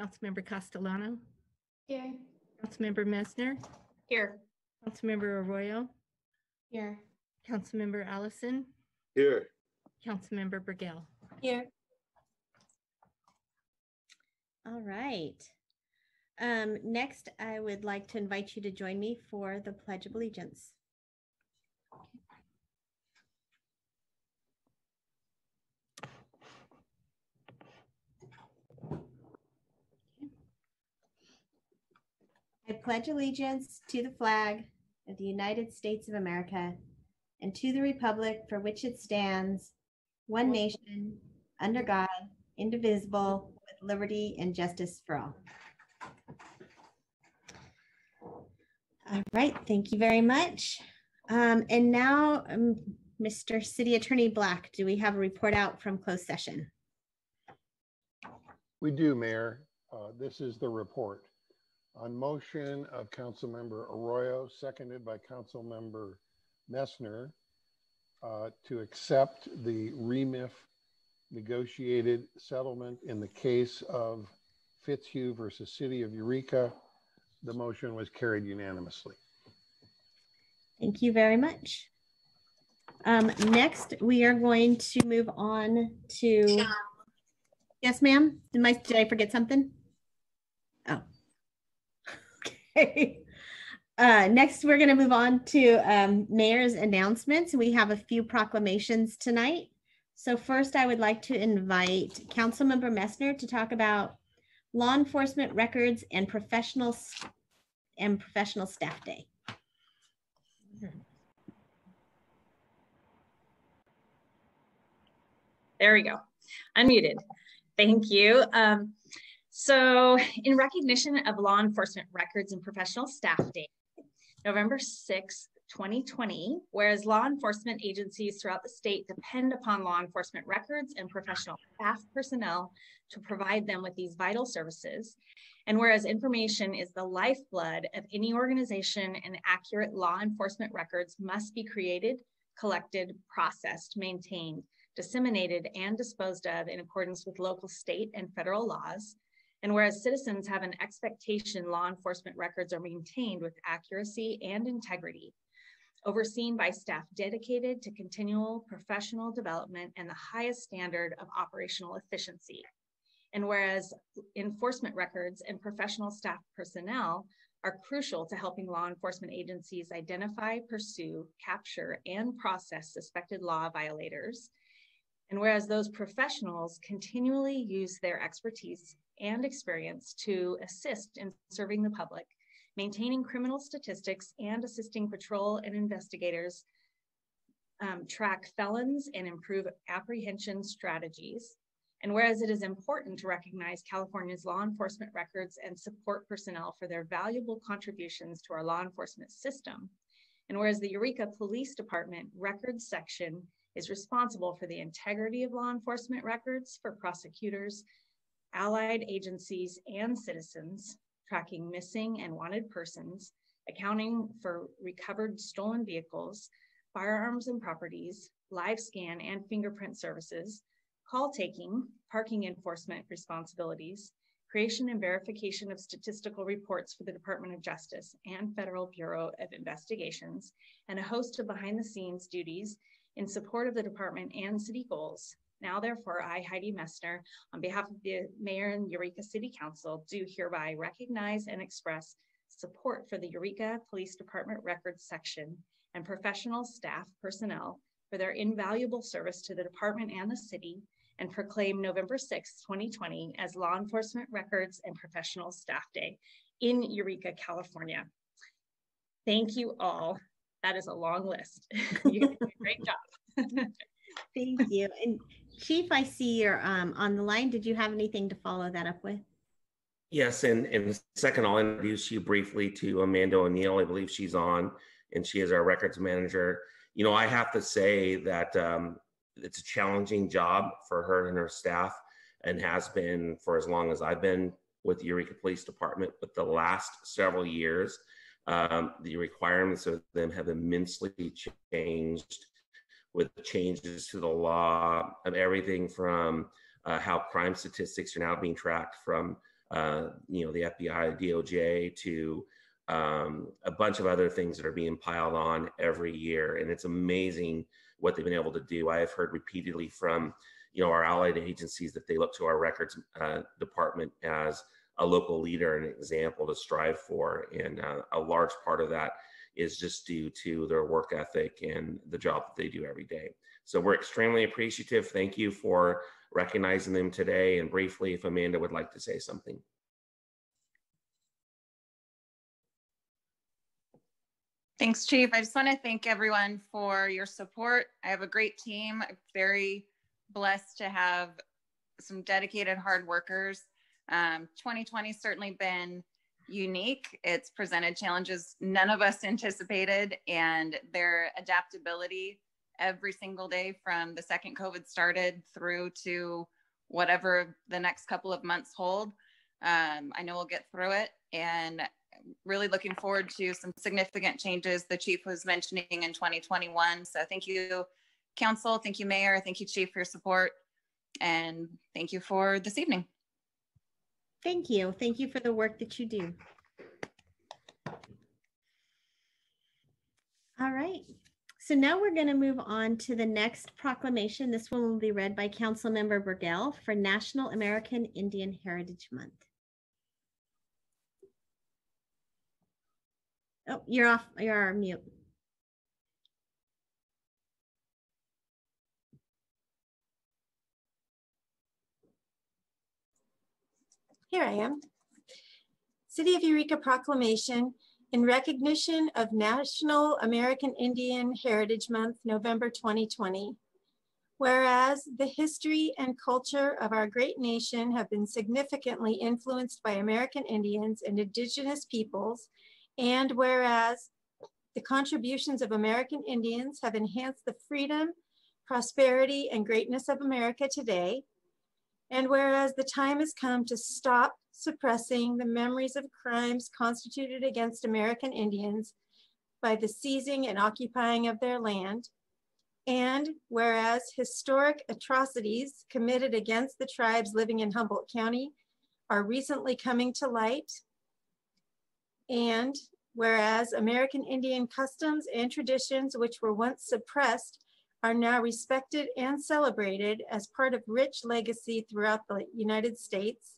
Councilmember Castellano, Here. Councilmember Messner. Here. Councilmember Arroyo, Here. Councilmember Allison, Here. Councilmember Bergel. Here. All right. Um, next, I would like to invite you to join me for the Pledge of Allegiance. I pledge allegiance to the flag of the United States of America and to the republic for which it stands, one nation, under God, indivisible, with liberty and justice for all. All right, thank you very much. Um, and now, um, Mr. City Attorney Black, do we have a report out from closed session? We do, Mayor. Uh, This is the report. On motion of Councilmember Arroyo, seconded by Councilmember Messner, uh, to accept the REMIF negotiated settlement in the case of Fitzhugh versus City of Eureka. The motion was carried unanimously. Thank you very much. Um, next, we are going to move on to. Yes, ma'am. Did I forget something? Oh. Okay. Uh, next, we're going to move on to um, mayor's announcements. We have a few proclamations tonight. So first, I would like to invite Councilmember Messner to talk about law enforcement records and professional and professional staff day. There we go. Unmuted. Thank you. Um, so in recognition of Law Enforcement Records and Professional Staff Day, November 6th, 2020, whereas law enforcement agencies throughout the state depend upon law enforcement records and professional staff personnel to provide them with these vital services. And whereas information is the lifeblood of any organization and accurate law enforcement records must be created, collected, processed, maintained, disseminated, and disposed of in accordance with local, state, and federal laws. And whereas citizens have an expectation law enforcement records are maintained with accuracy and integrity, overseen by staff dedicated to continual professional development and the highest standard of operational efficiency. And whereas enforcement records and professional staff personnel are crucial to helping law enforcement agencies identify, pursue, capture, and process suspected law violators. And whereas those professionals continually use their expertise and experience to assist in serving the public, maintaining criminal statistics and assisting patrol and investigators um, track felons and improve apprehension strategies. And whereas it is important to recognize California's law enforcement records and support personnel for their valuable contributions to our law enforcement system, and whereas the Eureka Police Department Records Section is responsible for the integrity of law enforcement records for prosecutors, allied agencies, and citizens, tracking missing and wanted persons, accounting for recovered stolen vehicles, firearms and properties, live scan and fingerprint services, call taking, parking enforcement responsibilities, creation and verification of statistical reports for the Department of Justice and Federal Bureau of Investigations, and a host of behind the scenes duties in support of the department and city goals. Now, therefore, I, Heidi Messner, on behalf of the Mayor and Eureka City Council, do hereby recognize and express support for the Eureka Police Department Records Section and professional staff personnel for their invaluable service to the department and the city, and proclaim November 6, 2020 as Law Enforcement Records and Professional Staff Day in Eureka, California. Thank you all. That is a long list. You did a great job. Thank you. And Chief, I see you're um, on the line. Did you have anything to follow that up with? Yes, and and second, I'll introduce you briefly to Amanda O'Neill. I believe she's on, and she is our records manager. You know, I have to say that um, it's a challenging job for her and her staff, and has been for as long as I've been with the Eureka Police Department. But the last several years, um, the requirements of them have immensely changed with changes to the law of everything from uh, how crime statistics are now being tracked from uh, you know, the FBI, DOJ, to um, a bunch of other things that are being piled on every year. And it's amazing what they've been able to do. I have heard repeatedly from, you know, our allied agencies that they look to our records uh, department as a local leader and example to strive for. And uh, a large part of that is just due to their work ethic and the job that they do every day. So we're extremely appreciative. Thank you for recognizing them today. And briefly, if Amanda would like to say something. Thanks, Chief. I just want to thank everyone for your support. I have a great team. I'm very blessed to have some dedicated hard workers. Um, 2020 certainly been unique. It's presented challenges none of us anticipated, and their adaptability every single day from the second COVID started through to whatever the next couple of months hold. Um, I know we'll get through it, and really looking forward to some significant changes the chief was mentioning in 2021. So thank you, council. Thank you, mayor. Thank you, chief, for your support. And thank you for this evening. Thank you. Thank you for the work that you do. All right. So now we're going to move on to the next proclamation. This one will be read by Councilmember Bergel for National American Indian Heritage Month. Oh, you're off. You're on mute. Here I am. City of Eureka Proclamation in recognition of National American Indian Heritage Month, November 2020. Whereas the history and culture of our great nation have been significantly influenced by American Indians and indigenous peoples, and whereas the contributions of American Indians have enhanced the freedom, prosperity, and greatness of America today, and whereas the time has come to stop suppressing the memories of crimes constituted against American Indians by the seizing and occupying of their land, and whereas historic atrocities committed against the tribes living in Humboldt County are recently coming to light, and whereas American Indian customs and traditions which were once suppressed are now respected and celebrated as part of rich legacy throughout the United States.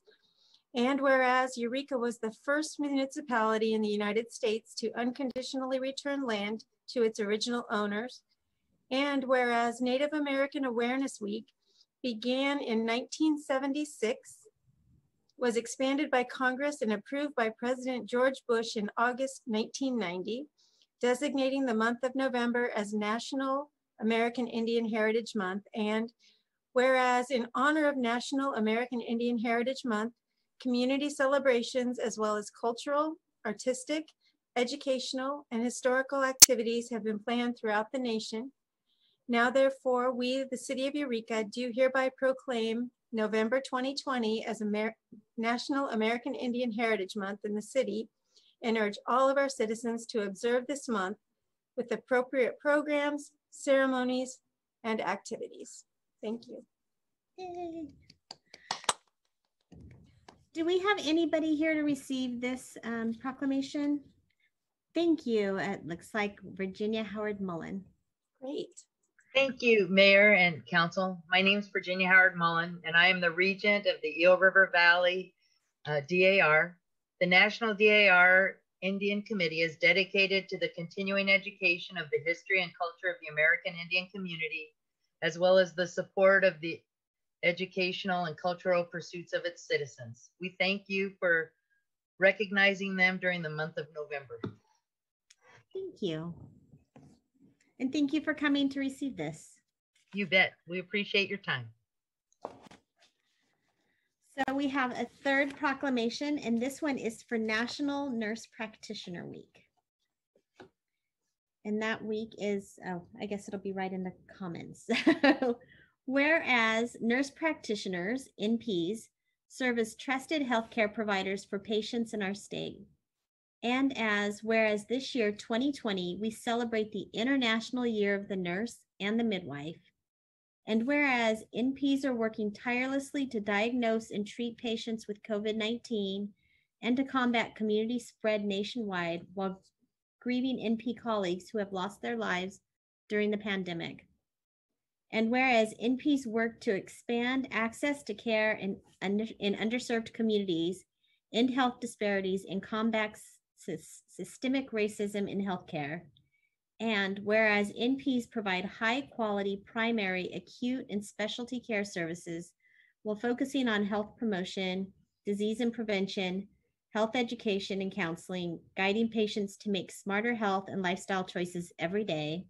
And whereas Eureka was the first municipality in the United States to unconditionally return land to its original owners, and whereas Native American Awareness Week began in 1976, was expanded by Congress and approved by President George Bush in August 1990, designating the month of November as National American Indian Heritage Month. And whereas in honor of National American Indian Heritage Month, community celebrations as well as cultural, artistic, educational, and historical activities have been planned throughout the nation. Now therefore, we, the City of Eureka, do hereby proclaim November 2020 as Amer National American Indian Heritage Month in the city and urge all of our citizens to observe this month with appropriate programs, ceremonies, and activities. Thank you. Yay. Do we have anybody here to receive this um, proclamation? Thank you. It looks like Virginia Howard Mullen. Great. Thank you, Mayor and Council. My name is Virginia Howard Mullen, and I am the Regent of the Eel River Valley uh, DAR. The National DAR Indian Committee is dedicated to the continuing education of the history and culture of the American Indian community, as well as the support of the educational and cultural pursuits of its citizens. We thank you for recognizing them during the month of November. Thank you. And thank you for coming to receive this. You bet. We appreciate your time. So we have a third proclamation, and this one is for National Nurse Practitioner Week. And that week is, oh, I guess it'll be right in the comments. Whereas nurse practitioners, NPs, serve as trusted healthcare providers for patients in our state. And as, whereas this year, 2020, we celebrate the International Year of the Nurse and the Midwife. And whereas NPs are working tirelessly to diagnose and treat patients with COVID 19 and to combat community spread nationwide while grieving NP colleagues who have lost their lives during the pandemic. And whereas NPs work to expand access to care in, in underserved communities, end health disparities, and combat sys- systemic racism in healthcare. And whereas NPs provide high quality primary, acute, and specialty care services while focusing on health promotion, disease and prevention, health education and counseling, guiding patients to make smarter health and lifestyle choices every day.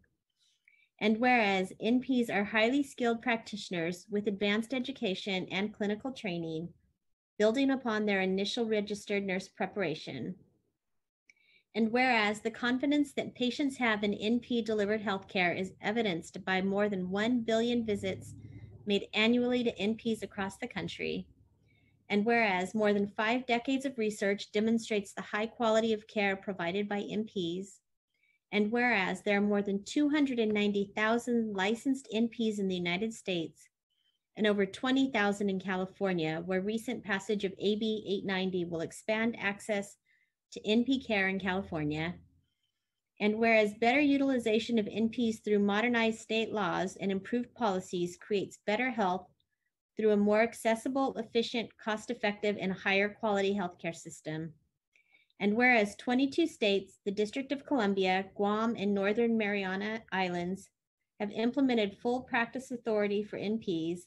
And whereas NPs are highly skilled practitioners with advanced education and clinical training, building upon their initial registered nurse preparation. And whereas the confidence that patients have in NP delivered healthcare is evidenced by more than 1 billion visits made annually to NPs across the country. And whereas more than five decades of research demonstrates the high quality of care provided by NPs. And whereas there are more than 290,000 licensed NPs in the United States and over 20,000 in California, where recent passage of AB 890 will expand access to NP care in California. And whereas better utilization of NPs through modernized state laws and improved policies creates better health through a more accessible, efficient, cost effective, and higher quality healthcare system. And whereas 22 states, the District of Columbia, Guam, and Northern Mariana Islands have implemented full practice authority for NPs,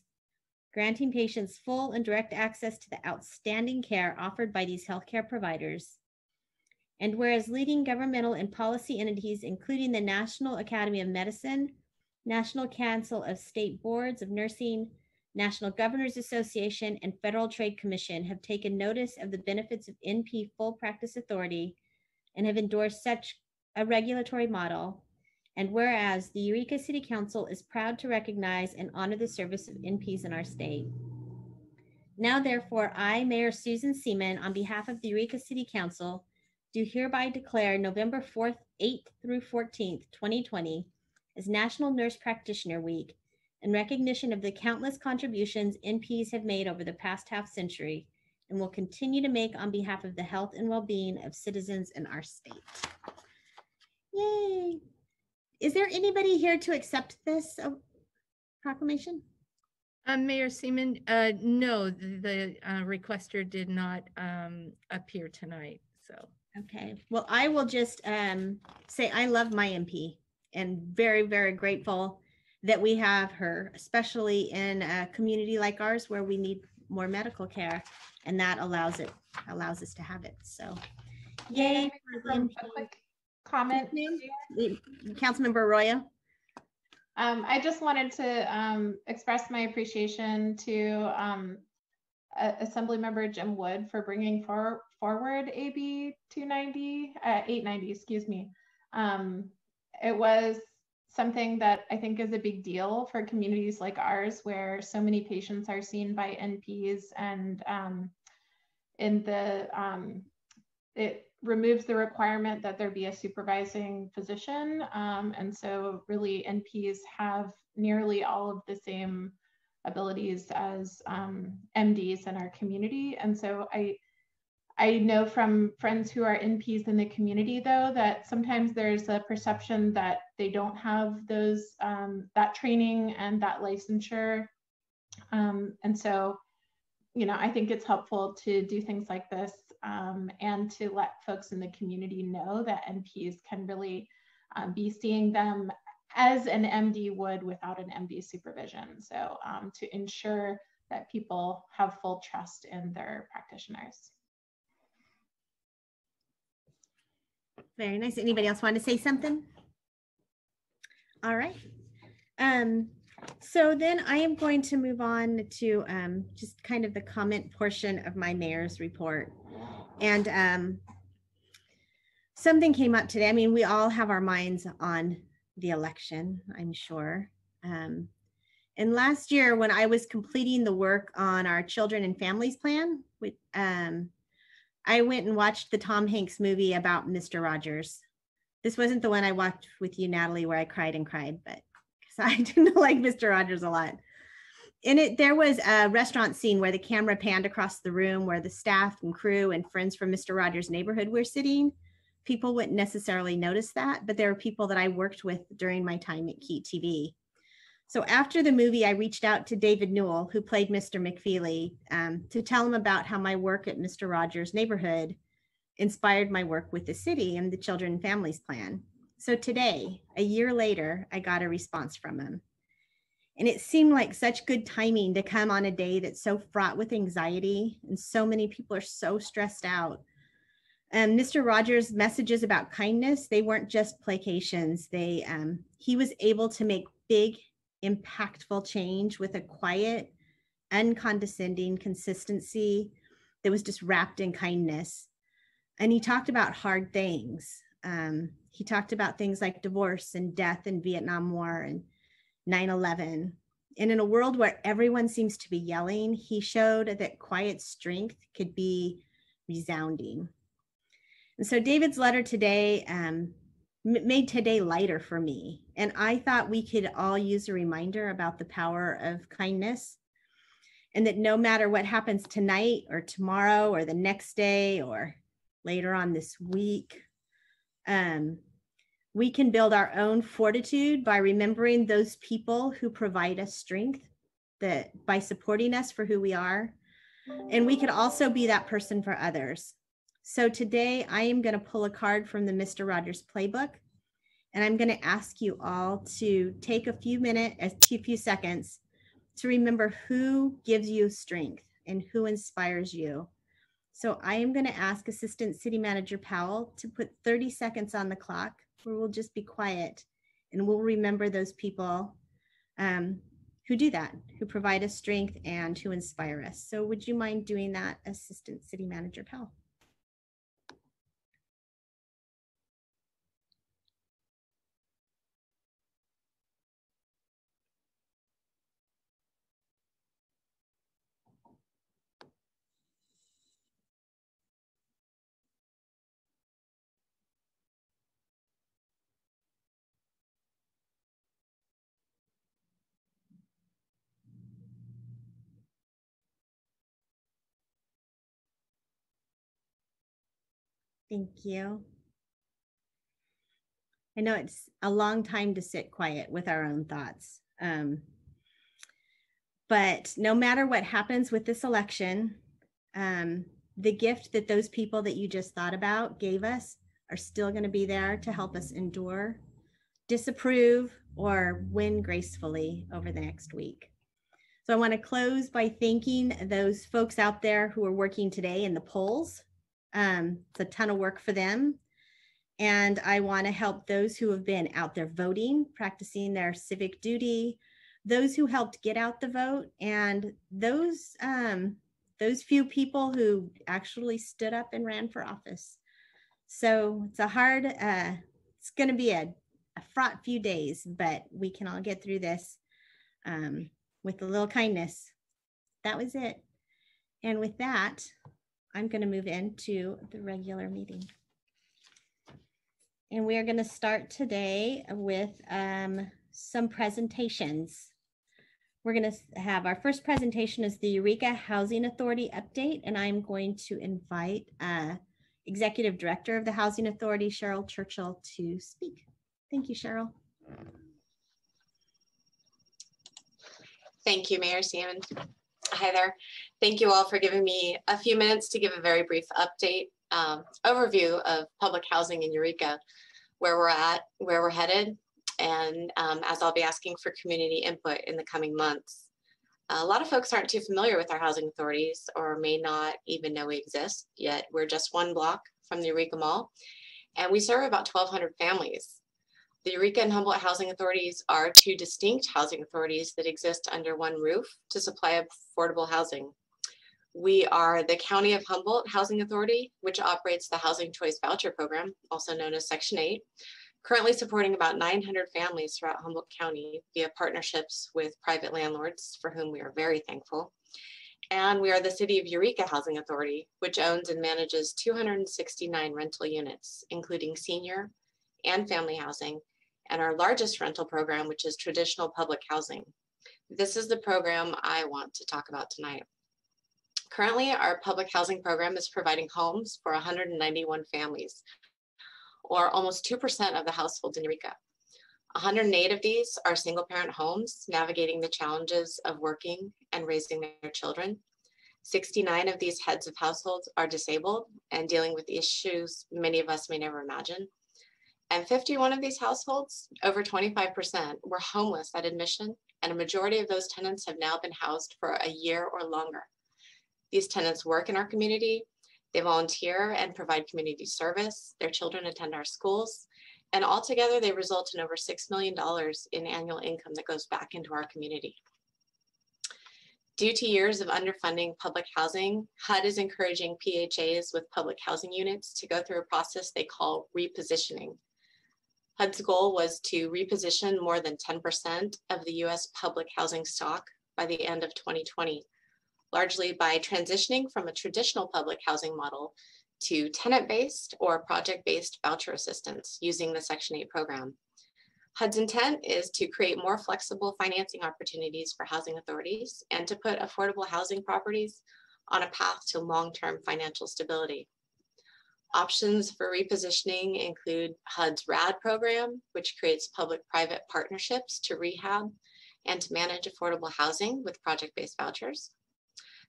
granting patients full and direct access to the outstanding care offered by these healthcare providers. And whereas leading governmental and policy entities, including the National Academy of Medicine, National Council of State Boards of Nursing, National Governors Association, and Federal Trade Commission have taken notice of the benefits of NP full practice authority and have endorsed such a regulatory model. And whereas the Eureka City Council is proud to recognize and honor the service of NPs in our state. Now, therefore, I, Mayor Susan Seaman, on behalf of the Eureka City Council, do hereby declare November 4th, 8th through 14th, 2020 as National Nurse Practitioner Week in recognition of the countless contributions NPs have made over the past half century and will continue to make on behalf of the health and well-being of citizens in our state. Yay. Is there anybody here to accept this uh, proclamation? Um, Mayor Seaman, uh, no, the, the uh, requester did not um, appear tonight, so. Okay, well, I will just um, say I love my NP and very, very grateful that we have her, especially in a community like ours where we need more medical care, and that allows it allows us to have it. So, yay! for the Um, NP. A quick comment. Ma'am? Councilmember Arroyo. Um, I just wanted to um, express my appreciation to um, Assemblymember Jim Wood for bringing for, forward AB 290, uh, 890, excuse me. Um, it was something that I think is a big deal for communities like ours, where so many patients are seen by NPs, and um, in the um, it removes the requirement that there be a supervising physician. Um, and so really NPs have nearly all of the same abilities as um, MDs in our community. And so I, I know from friends who are NPs in the community though, that sometimes there's a perception that they don't have those, um, that training and that licensure. Um, and so, you know, I think it's helpful to do things like this um, and to let folks in the community know that NPs can really um, be seeing them as an MD would without an MD supervision. So um, to ensure that people have full trust in their practitioners. Very nice. Anybody else want to say something? All right. Um, so then I am going to move on to um, just kind of the comment portion of my mayor's report. And um, something came up today. I mean, we all have our minds on the election, I'm sure. Um, and last year, when I was completing the work on our children and families plan, we, um, I went and watched the Tom Hanks movie about Mr. Rogers. This wasn't the one I watched with you, Natalie, where I cried and cried, but because I didn't like Mr. Rogers a lot. In it, there was a restaurant scene where the camera panned across the room where the staff and crew and friends from Mr. Rogers' neighborhood were sitting. People wouldn't necessarily notice that, but there were people that I worked with during my time at Key TV. So after the movie, I reached out to David Newell, who played Mr. McFeely, um, to tell him about how my work at Mr. Rogers' neighborhood inspired my work with the city and the Children and Families Plan. So today, a year later, I got a response from him. And it seemed like such good timing to come on a day that's so fraught with anxiety and so many people are so stressed out. And Mr. Rogers' messages about kindness, they weren't just placations. They um, he was able to make big, impactful change with a quiet, uncondescending consistency that was just wrapped in kindness. And he talked about hard things. Um, he talked about things like divorce and death and Vietnam War and 9 11. And in a world where everyone seems to be yelling, he showed that quiet strength could be resounding. And so David's letter today um, made today lighter for me. And I thought we could all use a reminder about the power of kindness and that no matter what happens tonight or tomorrow or the next day or later on this week, um, we can build our own fortitude by remembering those people who provide us strength that by supporting us for who we are. And we could also be that person for others. So today I am going to pull a card from the Mr. Rogers playbook. And I'm going to ask you all to take a few minutes, a few seconds to remember who gives you strength and who inspires you. So I am going to ask Assistant City Manager Powell to put 30 seconds on the clock where we'll just be quiet and we'll remember those people um, who do that, who provide us strength and who inspire us. So would you mind doing that, Assistant City Manager Powell? Thank you. I know it's a long time to sit quiet with our own thoughts. Um, but no matter what happens with this election, um, the gift that those people that you just thought about gave us are still going to be there to help us endure, disapprove, or win gracefully over the next week. So I want to close by thanking those folks out there who are working today in the polls um, it's a ton of work for them. And I want to help those who have been out there voting, practicing their civic duty, those who helped get out the vote, and those um, those few people who actually stood up and ran for office. So it's a hard, uh, it's going to be a, a, fraught few days, but we can all get through this um, with a little kindness. That was it. And with that, I'm going to move into the regular meeting. And we are going to start today with um, some presentations. We're going to have our first presentation is the Eureka Housing Authority update, and I'm going to invite uh, Executive Director of the Housing Authority, Cheryl Churchill, to speak. Thank you, Cheryl. Thank you, Mayor Salmon. Hi there. Thank you all for giving me a few minutes to give a very brief update, um, overview of public housing in Eureka, where we're at, where we're headed, and um, as I'll be asking for community input in the coming months. A lot of folks aren't too familiar with our housing authorities or may not even know we exist, yet we're just one block from the Eureka Mall, and we serve about 1,200 families. The Eureka and Humboldt housing authorities are two distinct housing authorities that exist under one roof to supply affordable housing. We are the County of Humboldt Housing Authority, which operates the Housing Choice Voucher Program, also known as Section 8, currently supporting about 900 families throughout Humboldt County via partnerships with private landlords, for whom we are very thankful. And we are the City of Eureka Housing Authority, which owns and manages 269 rental units, including senior and family housing, and our largest rental program, which is traditional public housing. This is the program I want to talk about tonight. Currently, our public housing program is providing homes for 191 families, or almost 2% of the households in Eureka. 108 of these are single parent homes navigating the challenges of working and raising their children. 69 of these heads of households are disabled and dealing with issues many of us may never imagine. And 51 of these households, over 25%, were homeless at admission, and a majority of those tenants have now been housed for a year or longer. These tenants work in our community, they volunteer and provide community service, their children attend our schools, and altogether they result in over $6 million in annual income that goes back into our community. Due to years of underfunding public housing, HUD is encouraging PHAs with public housing units to go through a process they call repositioning. HUD's goal was to reposition more than 10% of the US public housing stock by the end of 2020, largely by transitioning from a traditional public housing model to tenant-based or project-based voucher assistance using the Section 8 program. HUD's intent is to create more flexible financing opportunities for housing authorities and to put affordable housing properties on a path to long-term financial stability. Options for repositioning include HUD's RAD program, which creates public-private partnerships to rehab and to manage affordable housing with project-based vouchers.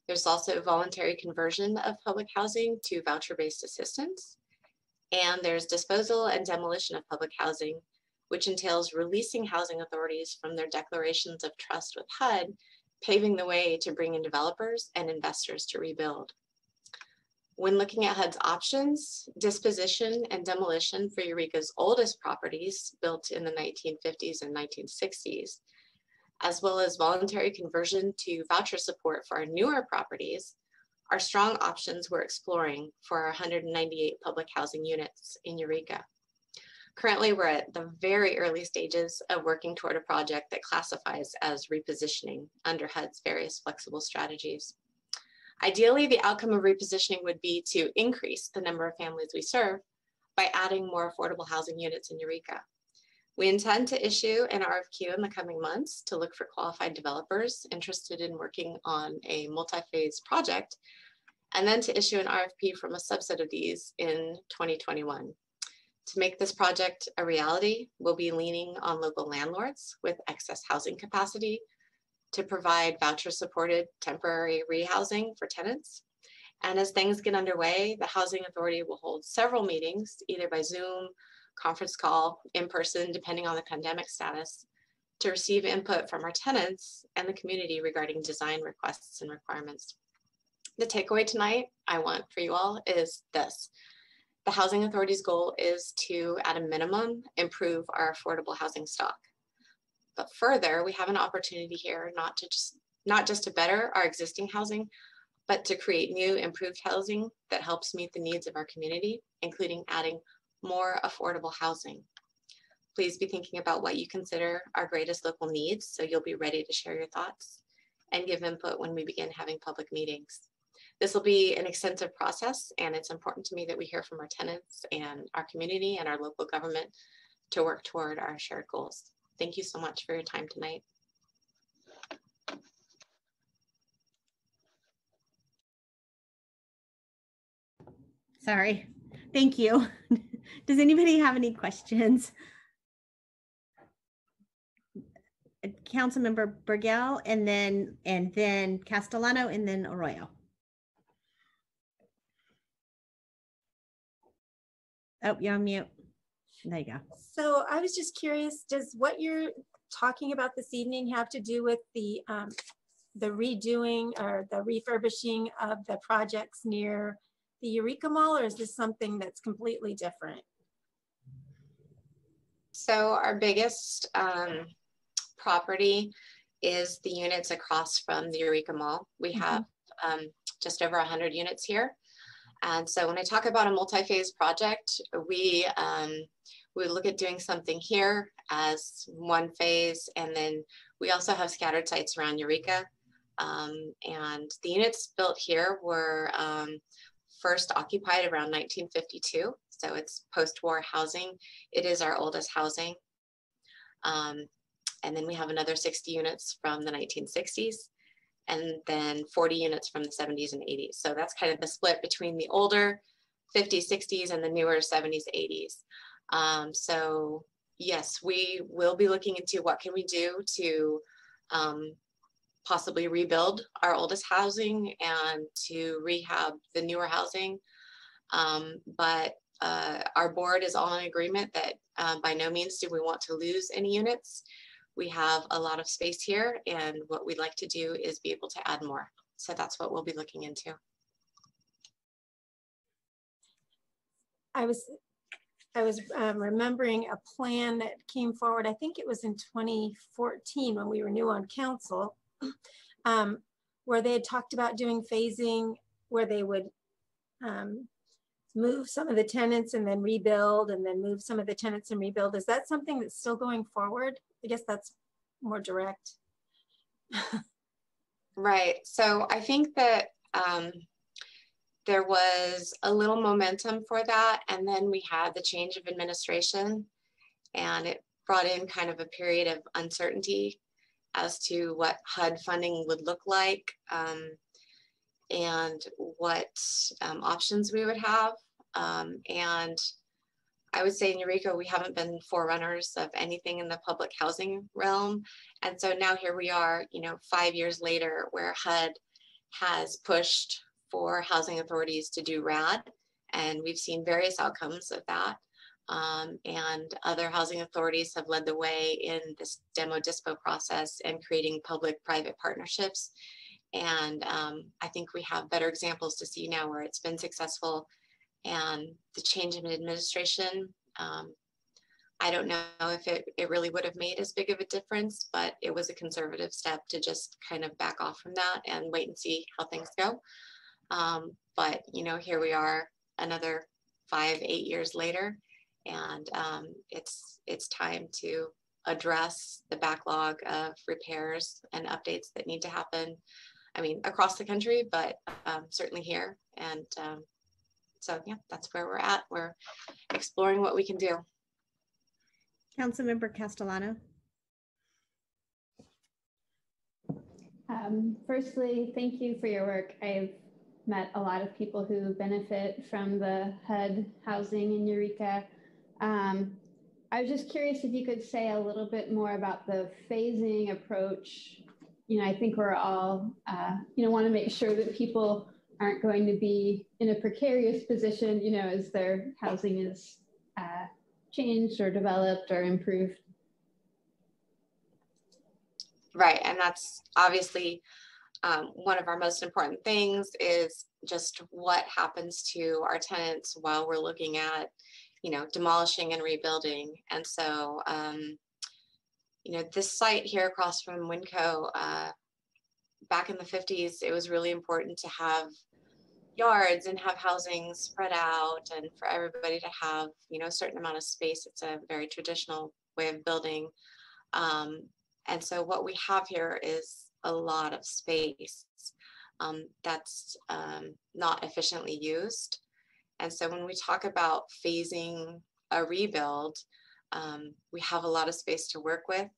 There's also voluntary conversion of public housing to voucher-based assistance. And there's disposal and demolition of public housing, which entails releasing housing authorities from their declarations of trust with HUD, paving the way to bring in developers and investors to rebuild. When looking at HUD's options, disposition and demolition for Eureka's oldest properties built in the 1950s and 1960s, as well as voluntary conversion to voucher support for our newer properties, are strong options we're exploring for our 198 public housing units in Eureka. Currently, we're at the very early stages of working toward a project that classifies as repositioning under HUD's various flexible strategies. Ideally, the outcome of repositioning would be to increase the number of families we serve by adding more affordable housing units in Eureka. We intend to issue an RFQ in the coming months to look for qualified developers interested in working on a multi-phase project, and then to issue an RFP from a subset of these in 2021. To make this project a reality, we'll be leaning on local landlords with excess housing capacity to provide voucher supported temporary rehousing for tenants. And as things get underway, the Housing Authority will hold several meetings, either by Zoom, conference call, in person, depending on the pandemic status, to receive input from our tenants and the community regarding design requests and requirements. The takeaway tonight I want for you all is this. The Housing Authority's goal is to, at a minimum, improve our affordable housing stock. But further, we have an opportunity here not to just not just to better our existing housing, but to create new improved housing that helps meet the needs of our community, including adding more affordable housing. Please be thinking about what you consider our greatest local needs so you'll be ready to share your thoughts and give input when we begin having public meetings. This will be an extensive process and it's important to me that we hear from our tenants and our community and our local government to work toward our shared goals. Thank you so much for your time tonight. Sorry. Thank you. Does anybody have any questions? Councilmember Bergel and then and then Castellano and then Arroyo. Oh, you're on mute. There you go. So I was just curious, does what you're talking about this evening have to do with the um, the redoing or the refurbishing of the projects near the Eureka Mall, or is this something that's completely different? So our biggest um, property is the units across from the Eureka Mall. We Mhm. have um, just over 100 units here. And so when I talk about a multi-phase project, we um, we look at doing something here as one phase, and then we also have scattered sites around Eureka. Um, and the units built here were um, first occupied around 1952, so it's post-war housing. It is our oldest housing. Um, and then we have another 60 units from the 1960s and then 40 units from the 70s and 80s. So that's kind of the split between the older 50s, 60s and the newer 70s, 80s. Um, so yes, we will be looking into what can we do to um, possibly rebuild our oldest housing and to rehab the newer housing. Um, but uh, our board is all in agreement that uh, by no means do we want to lose any units. We have a lot of space here and what we'd like to do is be able to add more. So that's what we'll be looking into. I was, I was um, remembering a plan that came forward, I think it was in 2014 when we were new on council, um, where they had talked about doing phasing, where they would um, move some of the tenants and then rebuild and then move some of the tenants and rebuild. Is that something that's still going forward? I guess that's more direct. right. So I think that um, there was a little momentum for that. And then we had the change of administration and it brought in kind of a period of uncertainty as to what HUD funding would look like um, and what um, options we would have. Um, and I would say in Eureka, we haven't been forerunners of anything in the public housing realm. And so now here we are, you know, five years later, where HUD has pushed for housing authorities to do RAD. And we've seen various outcomes of that. Um, and other housing authorities have led the way in this demo dispo process and creating public-private partnerships. And um, I think we have better examples to see now where it's been successful and the change in administration. Um, I don't know if it, it really would have made as big of a difference, but it was a conservative step to just kind of back off from that and wait and see how things go. Um, but, you know, here we are another five, eight years later, and um, it's, it's time to address the backlog of repairs and updates that need to happen. I mean, across the country, but um, certainly here. And um, so, yeah, that's where we're at. We're exploring what we can do. Councilmember Castellano. Um, firstly, thank you for your work. I've met a lot of people who benefit from the HUD housing in Eureka. Um, I was just curious if you could say a little bit more about the phasing approach. You know, I think we're all, uh, you know, want to make sure that people aren't going to be in a precarious position, you know, as their housing is uh, changed or developed or improved. Right, and that's obviously um, one of our most important things is just what happens to our tenants while we're looking at, you know, demolishing and rebuilding. And so, um, you know, this site here across from Winco, uh, back in the 50s, it was really important to have yards and have housing spread out and for everybody to have, you know, a certain amount of space. It's a very traditional way of building. Um, and so what we have here is a lot of space um, that's um, not efficiently used. And so when we talk about phasing a rebuild, um, we have a lot of space to work with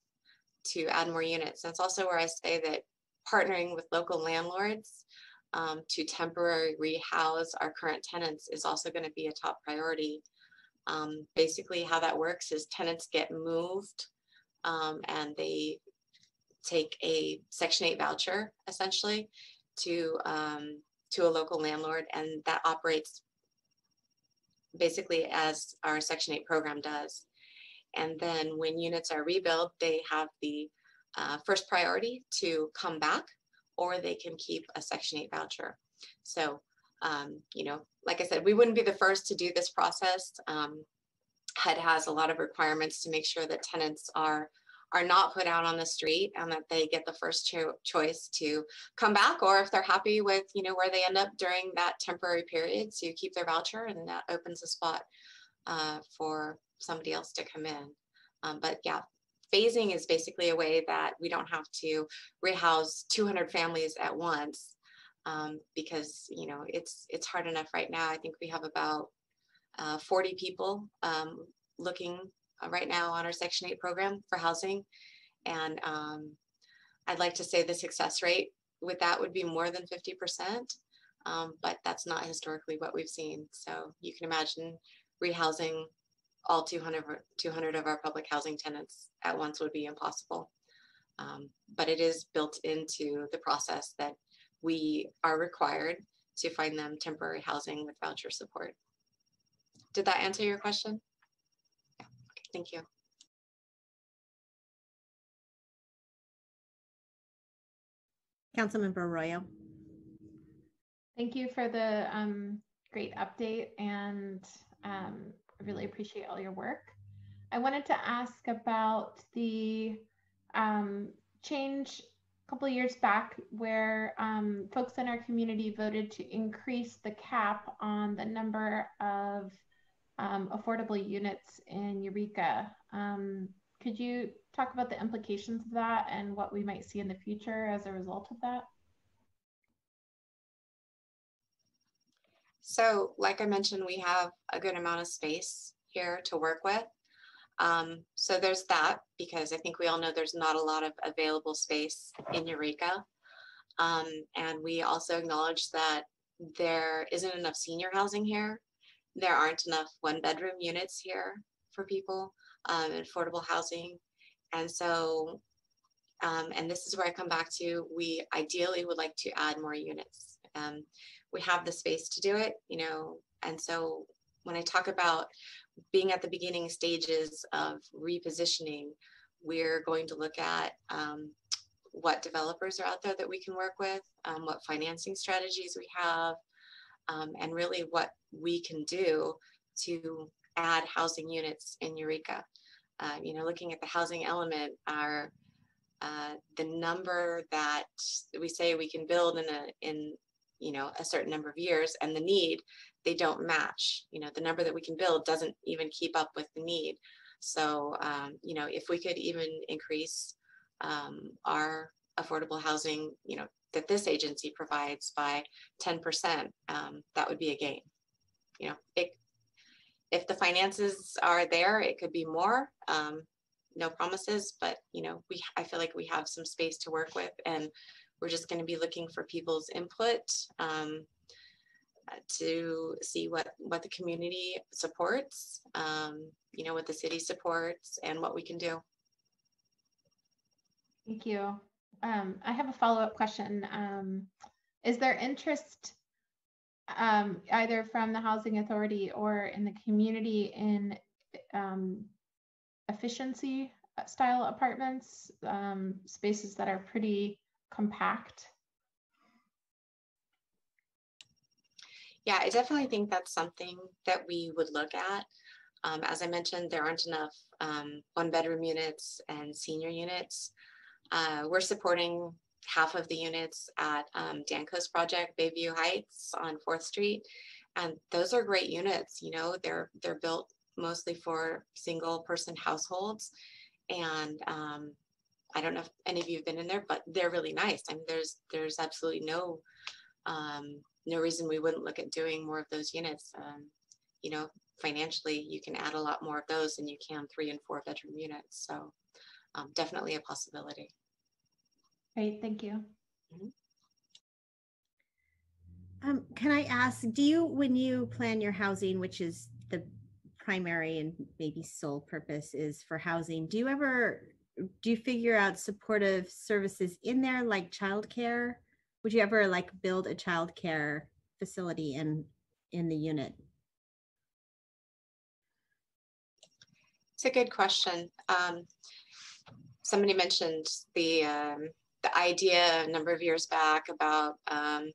to add more units. that's also where I say that partnering with local landlords um, to temporary rehouse our current tenants is also going to be a top priority. Um, basically, how that works is tenants get moved um, and they take a Section 8 voucher essentially to um, to a local landlord, and that operates basically as our Section 8 program does. And then when units are rebuilt, they have the uh, first priority to come back, or they can keep a Section 8 voucher. So, um, you know, like I said, we wouldn't be the first to do this process. Um, HUD has a lot of requirements to make sure that tenants are are not put out on the street and that they get the first cho choice to come back or if they're happy with you know where they end up during that temporary period to keep their voucher and that opens a spot uh, for somebody else to come in um, but yeah phasing is basically a way that we don't have to rehouse 200 families at once um, because you know it's it's hard enough right now i think we have about uh, 40 people um, looking uh, right now on our Section 8 program for housing. And um, I'd like to say the success rate with that would be more than 50%, um, but that's not historically what we've seen. So you can imagine rehousing all 200, 200 of our public housing tenants at once would be impossible. Um, but it is built into the process that we are required to find them temporary housing with voucher support. Did that answer your question? Yeah. Okay, thank you. Councilmember Arroyo. Thank you for the um, great update and um, I really appreciate all your work. I wanted to ask about the um, change a couple years back where um, folks in our community voted to increase the cap on the number of um, affordable units in Eureka. Um, could you talk about the implications of that and what we might see in the future as a result of that? So like I mentioned, we have a good amount of space here to work with. Um, so there's that because I think we all know there's not a lot of available space in Eureka. Um, and we also acknowledge that there isn't enough senior housing here. There aren't enough one bedroom units here for people, um, affordable housing. And so, um, and this is where I come back to, we ideally would like to add more units. Um, we have the space to do it, you know, and so when I talk about being at the beginning stages of repositioning, we're going to look at um, what developers are out there that we can work with, um, what financing strategies we have, um, and really what we can do to add housing units in Eureka. Uh, you know, looking at the housing element, our uh, the number that we say we can build in a in you know a certain number of years and the need they don't match. You know the number that we can build doesn't even keep up with the need. So um, you know if we could even increase um, our affordable housing you know that this agency provides by 10% um, that would be a gain. You know it, if the finances are there it could be more um, no promises but you know we i feel like we have some space to work with and we're just going to be looking for people's input um, to see what, what the community supports, um, you know, what the city supports and what we can do. Thank you. Um, I have a follow-up question. Um, is there interest um, either from the Housing Authority or in the community in um, efficiency style apartments, um, spaces that are pretty compact? Yeah, I definitely think that's something that we would look at. Um, as I mentioned, there aren't enough um, one bedroom units and senior units. Uh, we're supporting half of the units at um, Danco's project, Bayview Heights on 4th Street. And those are great units, you know, they're, they're built mostly for single person households. And um, I don't know if any of you have been in there, but they're really nice. I mean, there's there's absolutely no um, no reason we wouldn't look at doing more of those units. Um, you know, financially, you can add a lot more of those than you can three and four bedroom units. So um, definitely a possibility. Great, thank you. Mm -hmm. Um, can I ask, do you, when you plan your housing, which is the primary and maybe sole purpose is for housing, do you ever do you figure out supportive services in there like childcare? Would you ever like build a childcare facility in in the unit? It's a good question. Um, somebody mentioned the um, the idea a number of years back about um,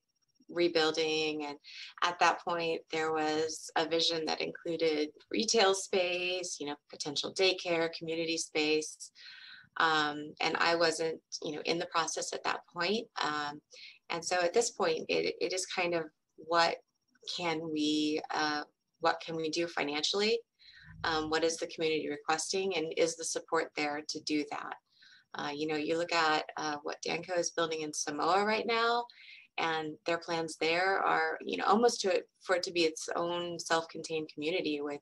rebuilding, and at that point there was a vision that included retail space, you know, potential daycare, community space. Um, and I wasn't, you know, in the process at that point. Um, and so at this point, it, it is kind of what can we, uh, what can we do financially? Um, what is the community requesting and is the support there to do that? Uh, you know, you look at uh, what Danco is building in Samoa right now, And their plans there are, you know, almost to it for it to be its own self-contained community with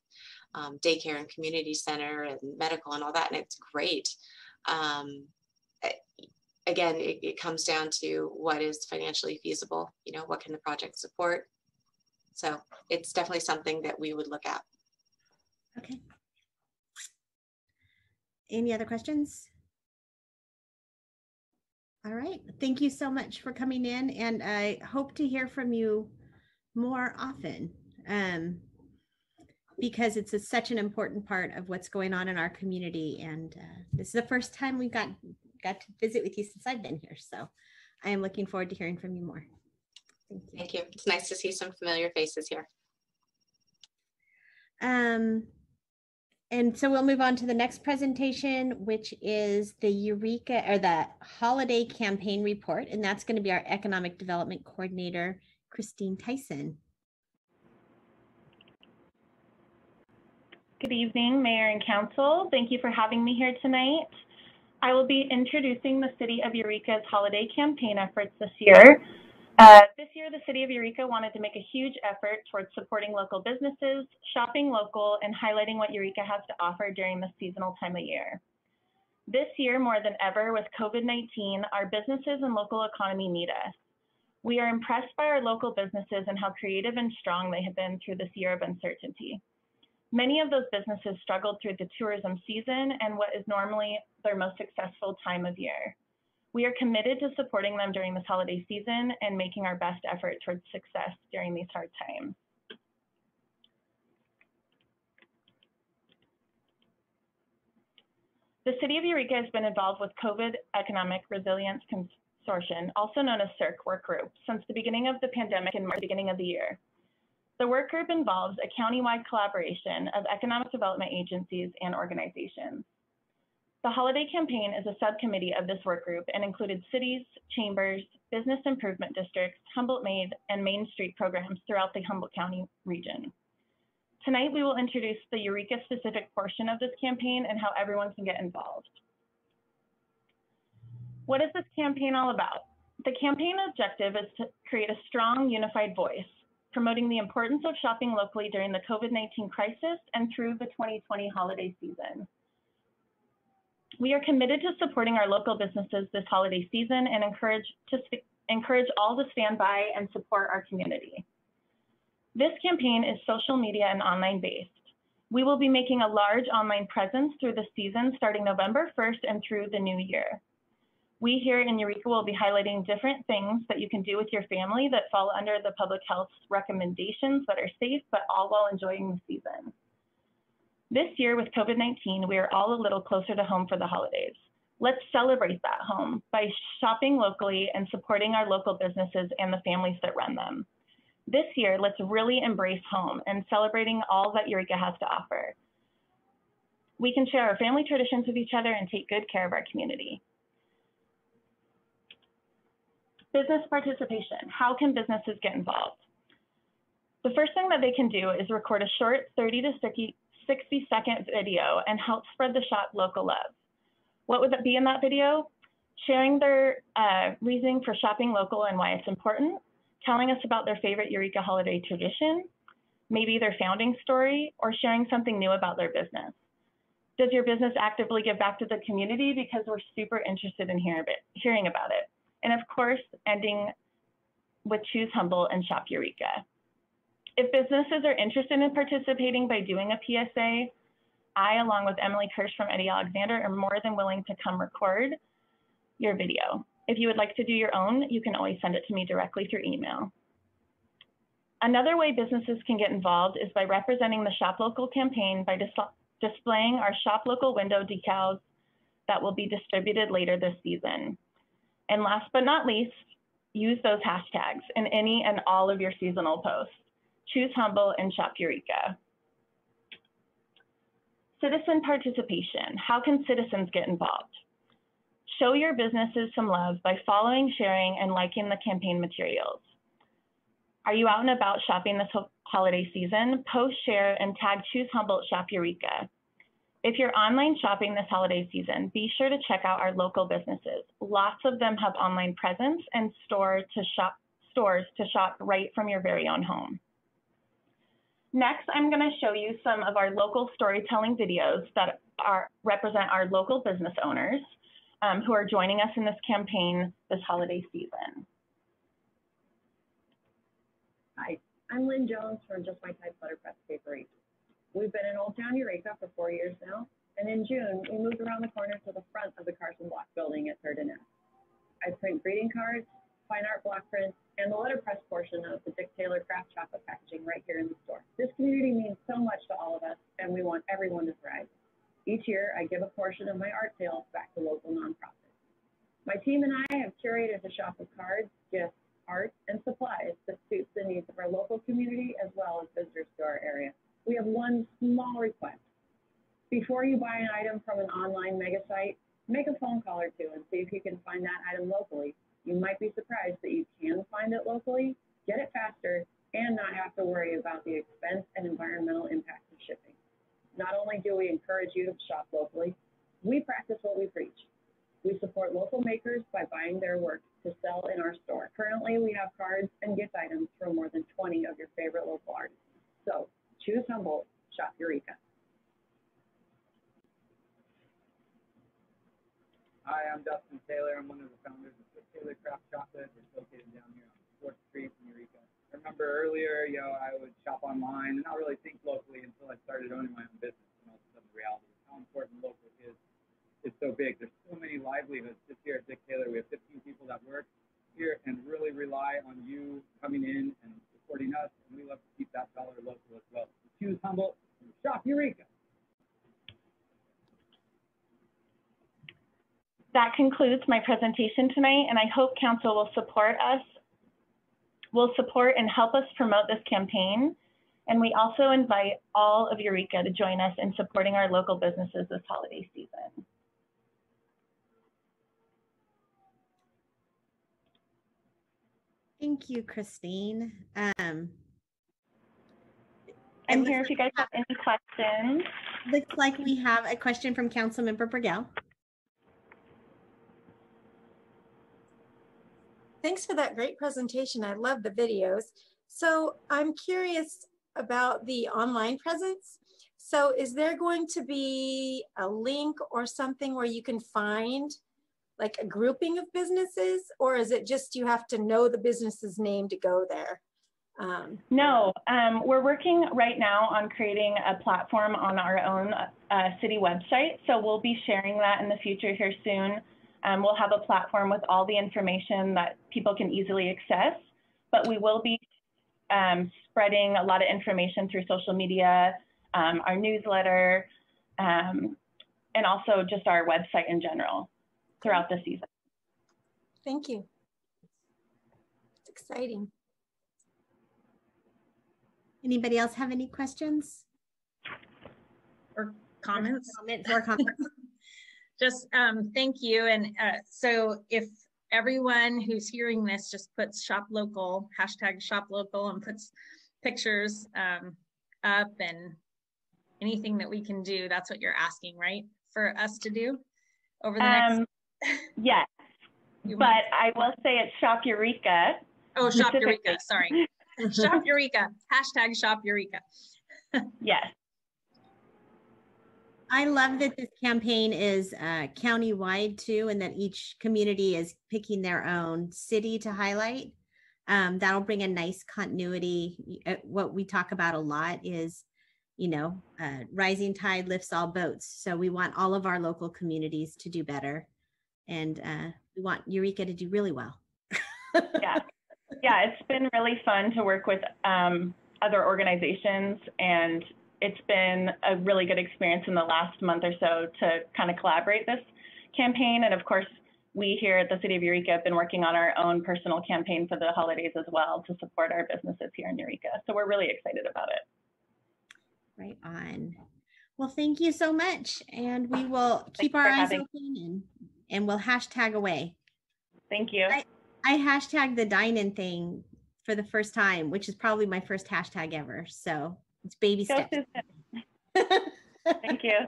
um, daycare and community center and medical and all that. And it's great. Um, again, it, it comes down to what is financially feasible. You know, what can the project support? So it's definitely something that we would look at. Okay. Any other questions? All right, thank you so much for coming in and I hope to hear from you more often. Um, because it's a, such an important part of what's going on in our community. And uh, this is the first time we've got, got to visit with you since I've been here. So I am looking forward to hearing from you more. Thank you. Thank you. It's nice to see some familiar faces here. Um, and so we'll move on to the next presentation, which is the Eureka or the holiday campaign report. And that's going to be our economic development coordinator, Christine Tyson. Good evening, Mayor and Council. Thank you for having me here tonight. I will be introducing the City of Eureka's holiday campaign efforts this year. Uh, this year, the City of Eureka wanted to make a huge effort towards supporting local businesses, shopping local, and highlighting what Eureka has to offer during the seasonal time of year. This year, more than ever, with COVID-19, our businesses and local economy need us. We are impressed by our local businesses and how creative and strong they have been through this year of uncertainty. Many of those businesses struggled through the tourism season and what is normally their most successful time of year. We are committed to supporting them during this holiday season and making our best effort towards success during these hard times. The City of Eureka has been involved with COVID Economic Resilience Consortium, also known as CERC work group, since the beginning of the pandemic in March, beginning of the year. The work group involves a county-wide collaboration of economic development agencies and organizations. The holiday campaign is a subcommittee of this work group and included cities, chambers, business improvement districts, Humboldt Made, and Main Street programs throughout the Humboldt County region. Tonight, we will introduce the Eureka specific portion of this campaign and how everyone can get involved. What is this campaign all about? The campaign objective is to create a strong, unified voice, promoting the importance of shopping locally during the COVID-19 crisis and through the 2020 holiday season. We are committed to supporting our local businesses this holiday season and encourage, to encourage all to stand by and support our community. This campaign is social media and online based. We will be making a large online presence through the season starting November 1st and through the new year. We here in Eureka will be highlighting different things that you can do with your family that fall under the public health recommendations that are safe, but all while enjoying the season. This year with COVID-19, we are all a little closer to home for the holidays. Let's celebrate that home by shopping locally and supporting our local businesses and the families that run them. This year, let's really embrace home and celebrating all that Eureka has to offer. We can share our family traditions with each other and take good care of our community. Business participation. How can businesses get involved? The first thing that they can do is record a short 30 to 60, 60 second video and help spread the shop local love. What would that be in that video? Sharing their uh, reasoning for shopping local and why it's important, telling us about their favorite Eureka holiday tradition, maybe their founding story, or sharing something new about their business. Does your business actively give back to the community? Because we're super interested in hear hearing about it. And of course, ending with Choose Humboldt and Shop Eureka. If businesses are interested in participating by doing a PSA, I, along with Emily Kirsch from Eddie Alexander, are more than willing to come record your video. If you would like to do your own, you can always send it to me directly through email. Another way businesses can get involved is by representing the Shop Local campaign by dis displaying our Shop Local window decals that will be distributed later this season. And last but not least, use those hashtags in any and all of your seasonal posts. Choose Humboldt, and Shop Eureka. Citizen participation. How can citizens get involved? Show your businesses some love by following, sharing, and liking the campaign materials. Are you out and about shopping this holiday season? Post, share, and tag Choose Humboldt Shop Eureka. If you're online shopping this holiday season, be sure to check out our local businesses. Lots of them have online presence and store to shop stores to shop right from your very own home. Next, I'm going to show you some of our local storytelling videos that are represent our local business owners um, who are joining us in this campaign this holiday season. Hi, I'm Lynn Jones from Just My Type Letterpress Paper Agent. We've been in Old Town Eureka for four years now, and in June, we moved around the corner to the front of the Carson Block building at Third and F. I print greeting cards, fine art block prints, and the letterpress portion of the Dick Taylor craft chocolate packaging right here in the store. This community means so much to all of us, and we want everyone to thrive. Each year, I give a portion of my art sales back to local nonprofits. My team and I have curated a shop of cards, gifts, art, and supplies that suits the needs of our local community as well as visitors to our area. We have one small request. Before you buy an item from an online mega site, make a phone call or two and see if you can find that item locally. You might be surprised that you can find it locally, get it faster, and not have to worry about the expense and environmental impact of shipping. Not only do we encourage you to shop locally, we practice what we preach. We support local makers by buying their work to sell in our store. Currently, we have cards and gift items from more than 20 of your favorite local artists. So choose Humboldt, shop Eureka. Hi, I'm Dustin Taylor. I'm one of the founders of Taylor Craft Chocolate. It's located down here on 4th Street in Eureka. I remember earlier, you know, I would shop online and not really think locally until I started owning my own business. And all the reality of how important local is is so big. There's so many livelihoods just here at Dick Taylor. We have 15 people that work here and really rely on you coming in and supporting us. And we love to keep that dollar local as well. So choose Humboldt, shop Eureka. That concludes my presentation tonight, and I hope council will support us, will support and help us promote this campaign. And we also invite all of Eureka to join us in supporting our local businesses this holiday season. Thank you, Christine. Um, I'm here if you guys have any questions. Looks like we have a question from Councilmember Bergel. Thanks for that great presentation. I love the videos. So I'm curious about the online presence. So is there going to be a link or something where you can find like a grouping of businesses or is it just you have to know the business's name to go there? Um, No, um, we're working right now on creating a platform on our own uh, city website. So we'll be sharing that in the future here soon. Um, we'll have a platform with all the information that people can easily access, but we will be um, spreading a lot of information through social media, um, our newsletter, um, and also just our website in general throughout the season. Thank you. It's exciting. Anybody else have any questions? Or comments? Comments or comments? just um, thank you. And uh, so if everyone who's hearing this just puts shop local, hashtag shop local and puts pictures um, up and anything that we can do, that's what you're asking, right? For us to do over the next. Yes, You but want- I will say it's Shop Eureka. Oh, shop. Eureka, sorry. Shop Eureka, hashtag shop Eureka. Yes. I love that this campaign is uh, county-wide too, and that each community is picking their own city to highlight. Um, that'll bring a nice continuity. Uh, What we talk about a lot is, you know, uh, rising tide lifts all boats. So we want all of our local communities to do better, and uh, we want Eureka to do really well. yeah. Yeah, it's been really fun to work with um, other organizations, and it's been a really good experience in the last month or so to kind of collaborate this campaign. And of course, we here at the City of Eureka have been working on our own personal campaign for the holidays as well to support our businesses here in Eureka. So we're really excited about it. Right on. Well, thank you so much, and we will keep our eyes open and and we'll hashtag away. Thank you. I, I hashtagged the dine-in thing for the first time, which is probably my first hashtag ever. So it's baby Go steps. Thank you.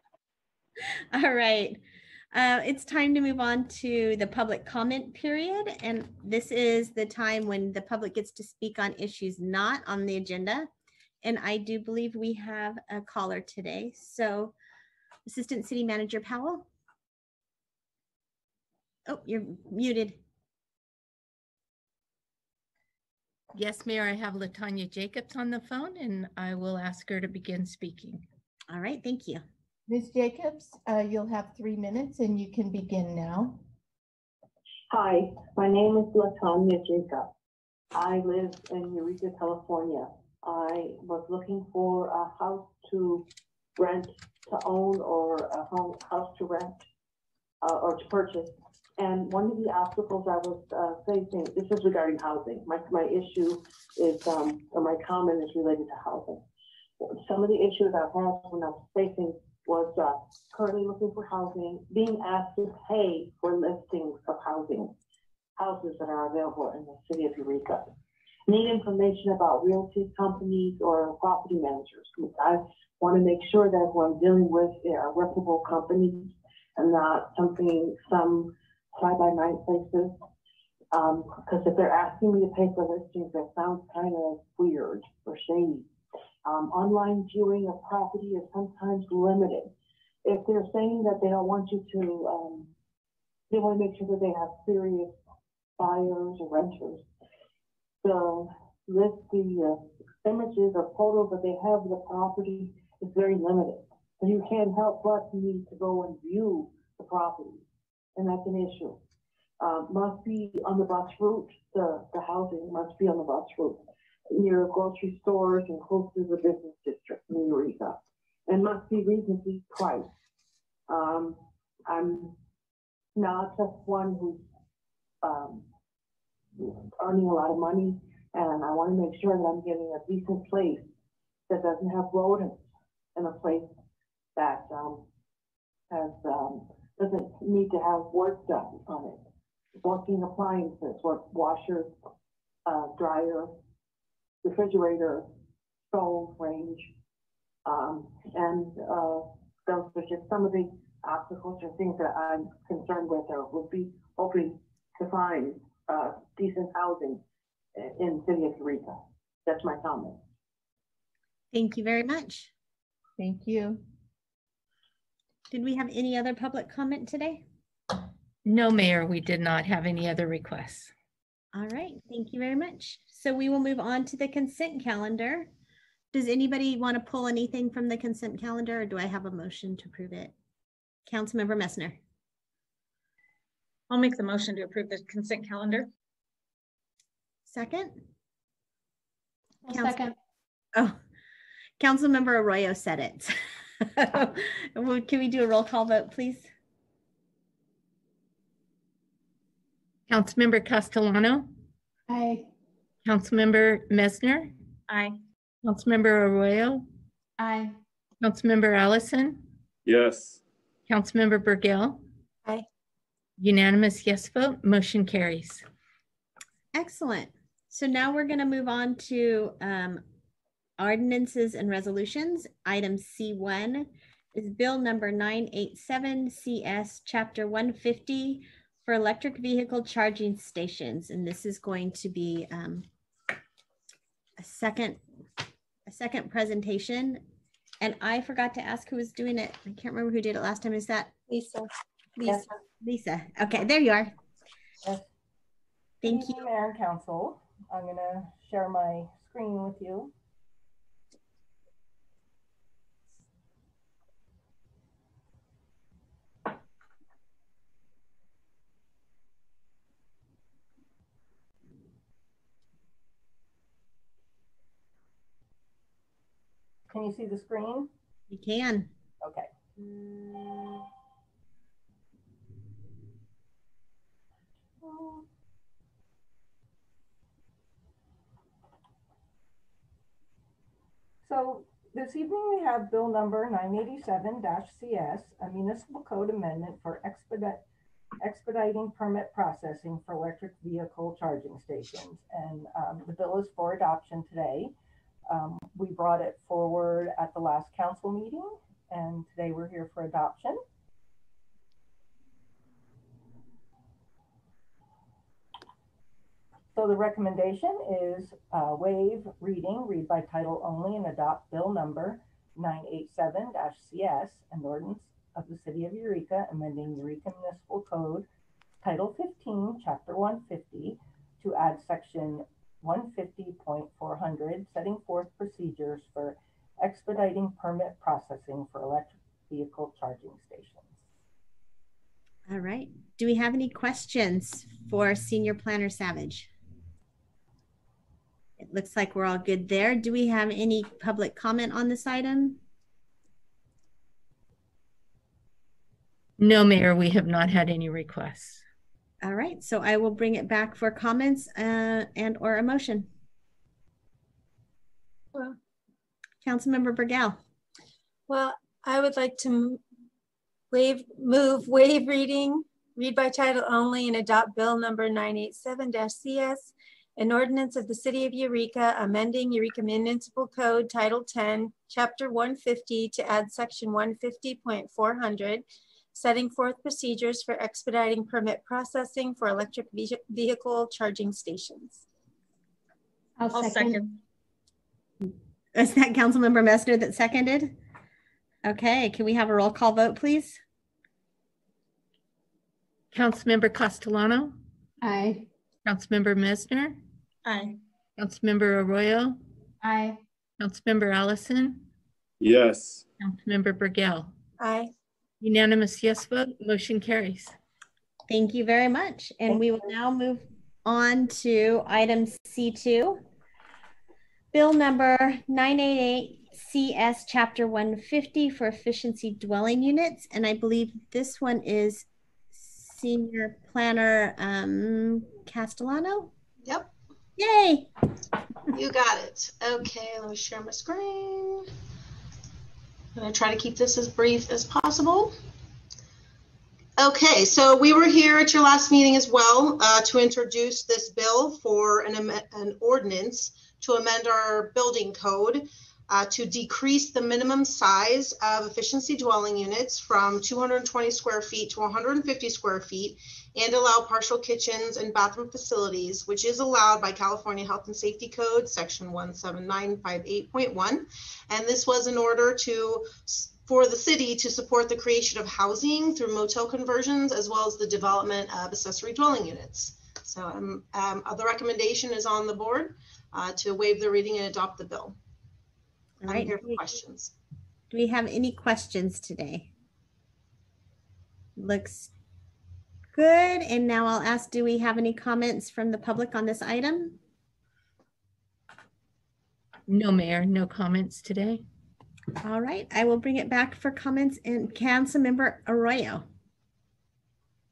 All right. Uh, it's time to move on to the public comment period. And this is the time when the public gets to speak on issues not on the agenda. And I do believe we have a caller today. So Assistant City Manager Powell. Oh, you're muted. Yes, Mayor, I have Latanya Jacobs on the phone and I will ask her to begin speaking. All right, thank you. Ms. Jacobs, uh, you'll have three minutes and you can begin now. Hi, my name is Latanya Jacobs. I live in Eureka, California. I was looking for a house to rent, to own, or a home, house to rent, uh, or to purchase. And one of the obstacles I was uh, facing, this is regarding housing. My, my issue is, um, or my comment is related to housing. Some of the issues I've had when I was facing was uh, currently looking for housing, being asked to pay for listings of housing, houses that are available in the city of Eureka. Need information about realty companies or property managers. I want to make sure that who I'm dealing with are reputable companies and not something, some fly-by-night places. Because if they're asking me to pay for listings, that sounds kind of weird or shady. Um, online viewing of property is sometimes limited. If they're saying that they don't want you to, um, they want to make sure that they have serious buyers or renters. So list the uh, images or photos that they have of the property is very limited. So you can't help but need to go and view the property, and that's an issue. Uh, must be on the bus route. The the housing must be on the bus route near grocery stores and close to the business district in Eureka, and must be reasonably priced. Um, I'm not just one who's um, earning a lot of money, and I want to make sure that I'm getting a decent place that doesn't have rodents and a place that um, has um, doesn't need to have work done on it. Working appliances, work washer, uh, dryer, refrigerator, stove, range, um, and uh, those are just some of the obstacles or things that I'm concerned with or would be hoping to find uh, decent housing in the city of Eureka. That's my comment. Thank you very much. Thank you. Did we have any other public comment today? No, Mayor, we did not have any other requests. All right, thank you very much. So we will move on to the consent calendar. Does anybody want to pull anything from the consent calendar or do I have a motion to approve it? Councilmember Messner. I'll make the motion to approve the consent calendar. Second? I'll Council- second. Oh, Councilmember Arroyo said it. Well, Can we do a roll call vote, please? Councilmember Castellano, Aye. Councilmember Messner, Aye. Councilmember Arroyo, Aye. Councilmember Allison, Yes. Councilmember Bergel. Aye. Unanimous yes vote, motion carries. Excellent. So now we're going to move on to um, ordinances and resolutions. Item C1 is Bill number 987 CS Chapter 150 for electric vehicle charging stations. And this is going to be um, a second a second presentation. And I forgot to ask who was doing it. I can't remember who did it last time. Is that Lisa. Lisa? Lisa. Okay, there you are. Yes. Thank Good evening, Mayor and Council. I'm gonna share my screen with you. Can you see the screen? You can. Okay. So this evening we have bill number nine eighty-seven CS, a municipal code amendment for expedite expediting permit processing for electric vehicle charging stations. And um, the bill is for adoption today. Um, we brought it forward at the last council meeting, and today we're here for adoption. So the recommendation is uh, waive reading, read by title only, and adopt bill number 987-CS, an ordinance of the City of Eureka, amending Eureka Municipal Code, Title 15, Chapter 150, to add Section 150.400, setting forth procedures for expediting permit processing for electric vehicle charging stations. All right. Do we have any questions for Senior Planner Savage? It looks like we're all good there. Do we have any public comment on this item? No, Mayor, we have not had any requests. All right, so I will bring it back for comments uh, and or a motion. Well, Councilmember Bergel. Well, I would like to wave, move wave reading, read by title only, and adopt bill number 987-CS, an ordinance of the City of Eureka amending Eureka Municipal Code Title 10, Chapter 150 to add Section 150.400 setting forth procedures for expediting permit processing for electric ve- vehicle charging stations. I'll I'll second. second. Is that Councilmember Messner that seconded? Okay, can we have a roll call vote, please? Councilmember Castellano, Aye. Councilmember Messner, Aye. Councilmember Arroyo, Aye. Councilmember Allison, Yes. Councilmember Bergel. Aye. Unanimous yes vote, motion carries. Thank you very much. And we will now move on to item C2. Bill number 988 CS Chapter 150 for efficiency dwelling units. And I believe this one is Senior Planner um, Castellano. Yep, Yay! you got it. Okay, let me share my screen. I'm gonna try to keep this as brief as possible. Okay, so we were here at your last meeting as well uh, to introduce this bill for an, an ordinance to amend our building code uh, to decrease the minimum size of efficiency dwelling units from 220 square feet to 150 square feet and allow partial kitchens and bathroom facilities, which is allowed by California Health and Safety Code, Section 17958.1. And this was in order to for the city to support the creation of housing through motel conversions as well as the development of accessory dwelling units. So um, um, uh, the recommendation is on the board uh, to waive the reading and adopt the bill. All I'm right. here for questions. Do we have any questions today? Looks good. And now I'll ask, do we have any comments from the public on this item? No, Mayor, no comments today. All right, I will bring it back for comments and Councilmember Arroyo.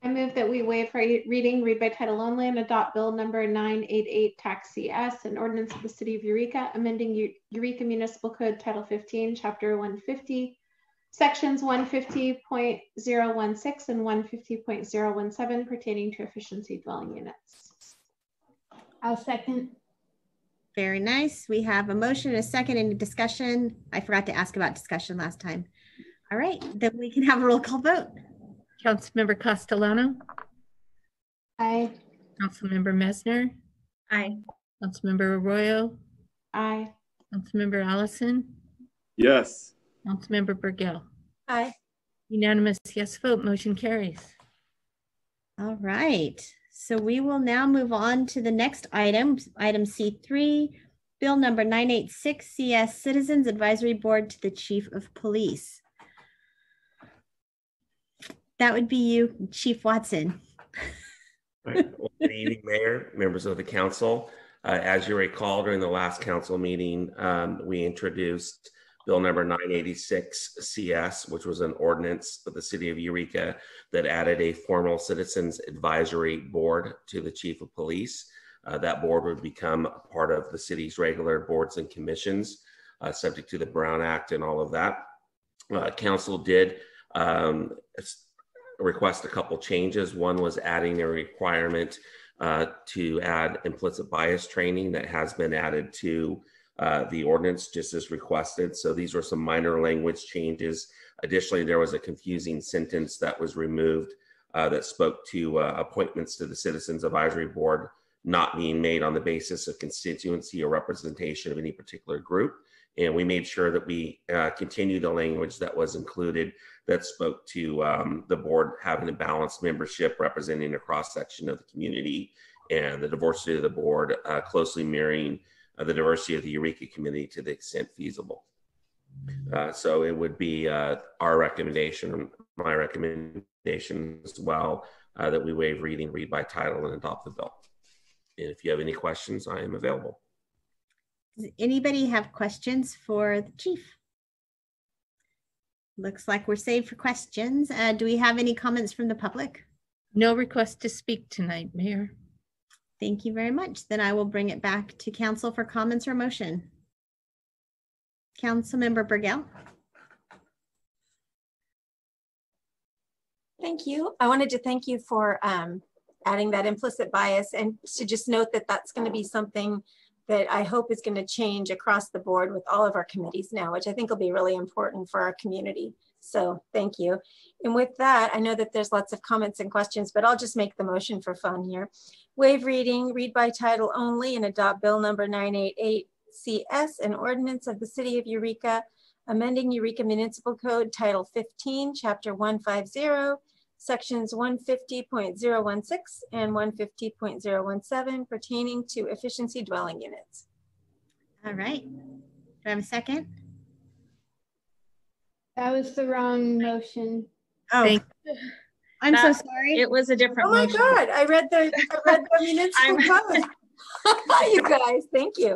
I move that we waive re- reading, read by title only, and adopt bill number 988 tax CS, an ordinance of the city of Eureka, amending Eureka Municipal Code Title 15, Chapter 150, Sections 150.016 and 150.017 pertaining to efficiency dwelling units. I'll second. Very nice. We have a motion, a second, any discussion? I forgot to ask about discussion last time. All right, then we can have a roll call vote. Councilmember Castellano, Aye. Councilmember Messner, Aye. Councilmember Arroyo, Aye. Councilmember Allison, Yes. Councilmember Bergel. Aye. Unanimous yes vote, motion carries. All right, so we will now move on to the next item, item C3, bill number 986 CS Citizens Advisory Board to the Chief of Police. That would be you, Chief Watson. All right. Well, Good evening, Mayor, members of the council. Uh, As you recall, during the last council meeting, um, we introduced Bill number 986 CS, which was an ordinance of the city of Eureka that added a formal citizens advisory board to the chief of police. Uh, That board would become part of the city's regular boards and commissions, uh, subject to the Brown Act and all of that. Uh, Council did um, request a couple changes. One was adding a requirement uh, to add implicit bias training that has been added to uh, the ordinance just as requested. So these were some minor language changes. Additionally, there was a confusing sentence that was removed uh, that spoke to uh, appointments to the Citizens Advisory Board not being made on the basis of constituency or representation of any particular group. And we made sure that we uh, continue the language that was included that spoke to um, the board having a balanced membership representing a cross section of the community and the diversity of the board uh, closely mirroring uh, the diversity of the Eureka community to the extent feasible. Uh, so it would be uh, our recommendation, my recommendation as well, uh, that we waive reading, read by title, and adopt the bill. And if you have any questions, I am available. Does anybody have questions for the chief? Looks like we're saved for questions. Uh, do we have any comments from the public? No request to speak tonight, Mayor. Thank you very much. Then I will bring it back to council for comments or motion. Councilmember Bergel. Thank you. I wanted to thank you for um, adding that implicit bias and to just note that that's going to be something that I hope is going to change across the board with all of our committees now, which I think will be really important for our community. So thank you. And with that, I know that there's lots of comments and questions, but I'll just make the motion for fun here. Waive reading, read by title only, and adopt bill number 988 CS, an ordinance of the city of Eureka, amending Eureka Municipal Code Title 15, Chapter 150, Sections 150.016 and 150.017 pertaining to efficiency dwelling units. All right. Do I have a second? That was the wrong motion. Oh, Thank- I'm so sorry. It was a different Oh my motion. God, I read the, I read the municipal code. You guys, thank you.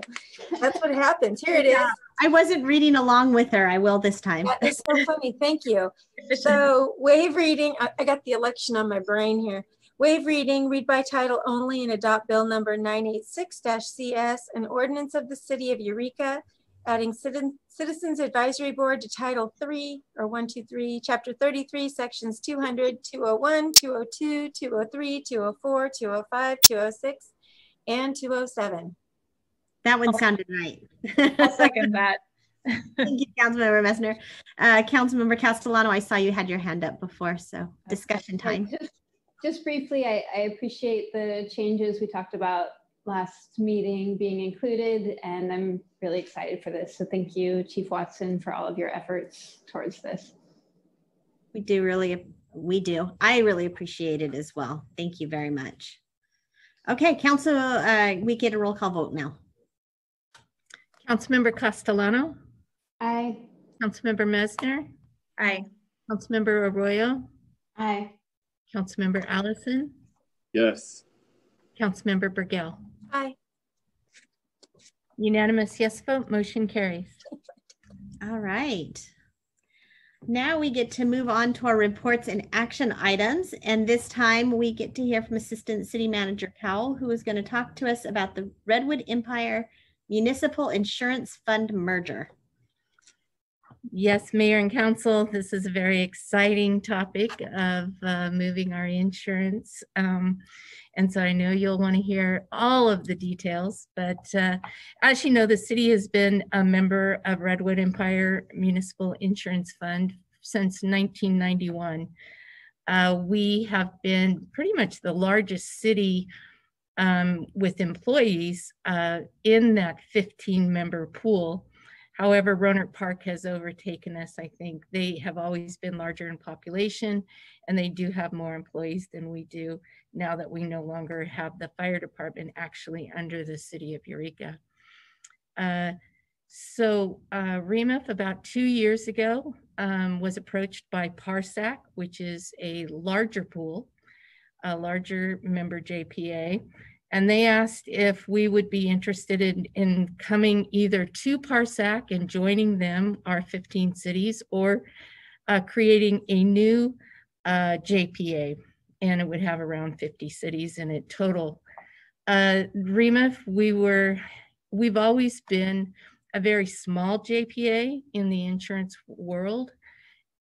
That's what happens. Here it is. I wasn't reading along with her. I will this time. That is so funny. Thank you. So wave reading, I, I got the election on my brain here. Wave reading, read by title only and adopt bill number 986-CS, an ordinance of the city of Eureka, adding citizen, Citizens Advisory Board to Title 3 or 123, Chapter 33, Sections 200, 201, 202, 203, 204, 205, 206, and 207. That one sounded right. I'll second that. Thank you, Councilmember Messner. Uh, Councilmember Castellano, I saw you had your hand up before, so discussion time. Just, just briefly, I, I appreciate the changes we talked about last meeting being included, and I'm really excited for this. So thank you, Chief Watson, for all of your efforts towards this. We do really, we do. I really appreciate it as well. Thank you very much. Okay, council, uh, we get a roll call vote now. Councilmember Castellano, Aye. Councilmember Messner, Aye. Councilmember Arroyo, Aye. Councilmember Allison, Yes. Councilmember Bergel. Aye. Unanimous yes vote, motion carries. All right. Now we get to move on to our reports and action items. And this time we get to hear from Assistant City Manager Powell, who is going to talk to us about the Redwood Empire Municipal Insurance Fund merger. Yes, Mayor and Council, this is a very exciting topic of uh, moving our insurance. Um, And so I know you'll want to hear all of the details, but uh, as you know, the city has been a member of Redwood Empire Municipal Insurance Fund since 1991. Uh, We have been pretty much the largest city um, with employees uh, in that 15-member pool. However, Rohnert Park has overtaken us, I think. They have always been larger in population, and they do have more employees than we do now that we no longer have the fire department actually under the city of Eureka. Uh, So uh, about two years ago, um, was approached by PARSAC, which is a larger pool, a larger member JPA, and they asked if we would be interested in, in coming either to PARSAC and joining them, our 15 cities, or uh, creating a new uh, JPA. And it would have around 50 cities in it total. Uh, REMIF, we were, we've always been a very small JPA in the insurance world.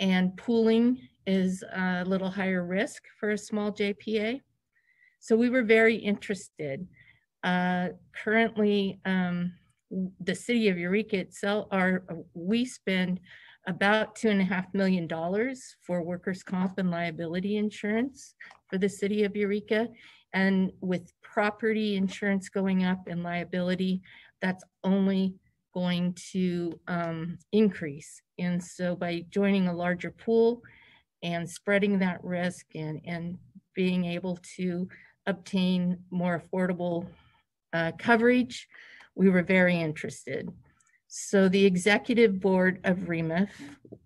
And pooling is a little higher risk for a small JPA. So we were very interested. Uh, currently, um, the city of Eureka itself, are we spend about two and a half million dollars for workers' comp and liability insurance for the city of Eureka. And with property insurance going up and liability, that's only going to um, increase. And so by joining a larger pool and spreading that risk and, and being able to obtain more affordable uh, coverage, we were very interested. So the executive board of REMIF,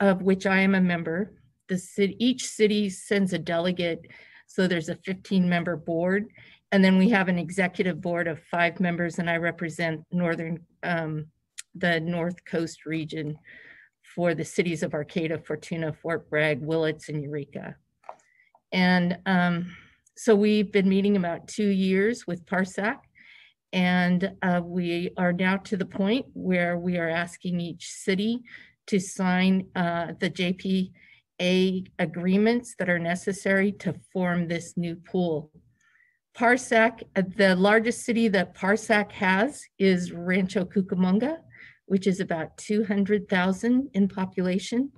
of which I am a member, the city, each city sends a delegate. So there's a 15 member board. And then we have an executive board of five members and I represent Northern, um, the North Coast region for the cities of Arcata, Fortuna, Fort Bragg, Willits, and Eureka. And um, so we've been meeting about two years with PARSAC and uh, we are now to the point where we are asking each city to sign uh, the JPA agreements that are necessary to form this new pool. PARSAC, uh, the largest city that PARSAC has is Rancho Cucamonga, which is about 200,000 in population.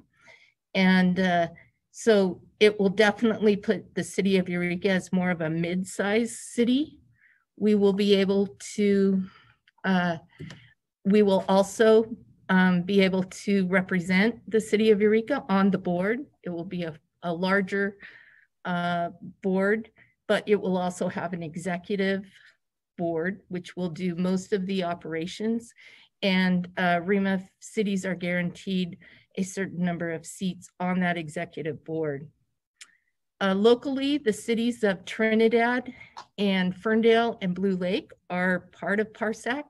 And uh, so it will definitely put the city of Eureka as more of a mid-sized city we will be able to, uh, we will also um, be able to represent the city of Eureka on the board. It will be a, a larger uh, board, but it will also have an executive board, which will do most of the operations. And uh, REMIF cities are guaranteed a certain number of seats on that executive board. Uh, locally, the cities of Trinidad and Ferndale and Blue Lake are part of PARSAC.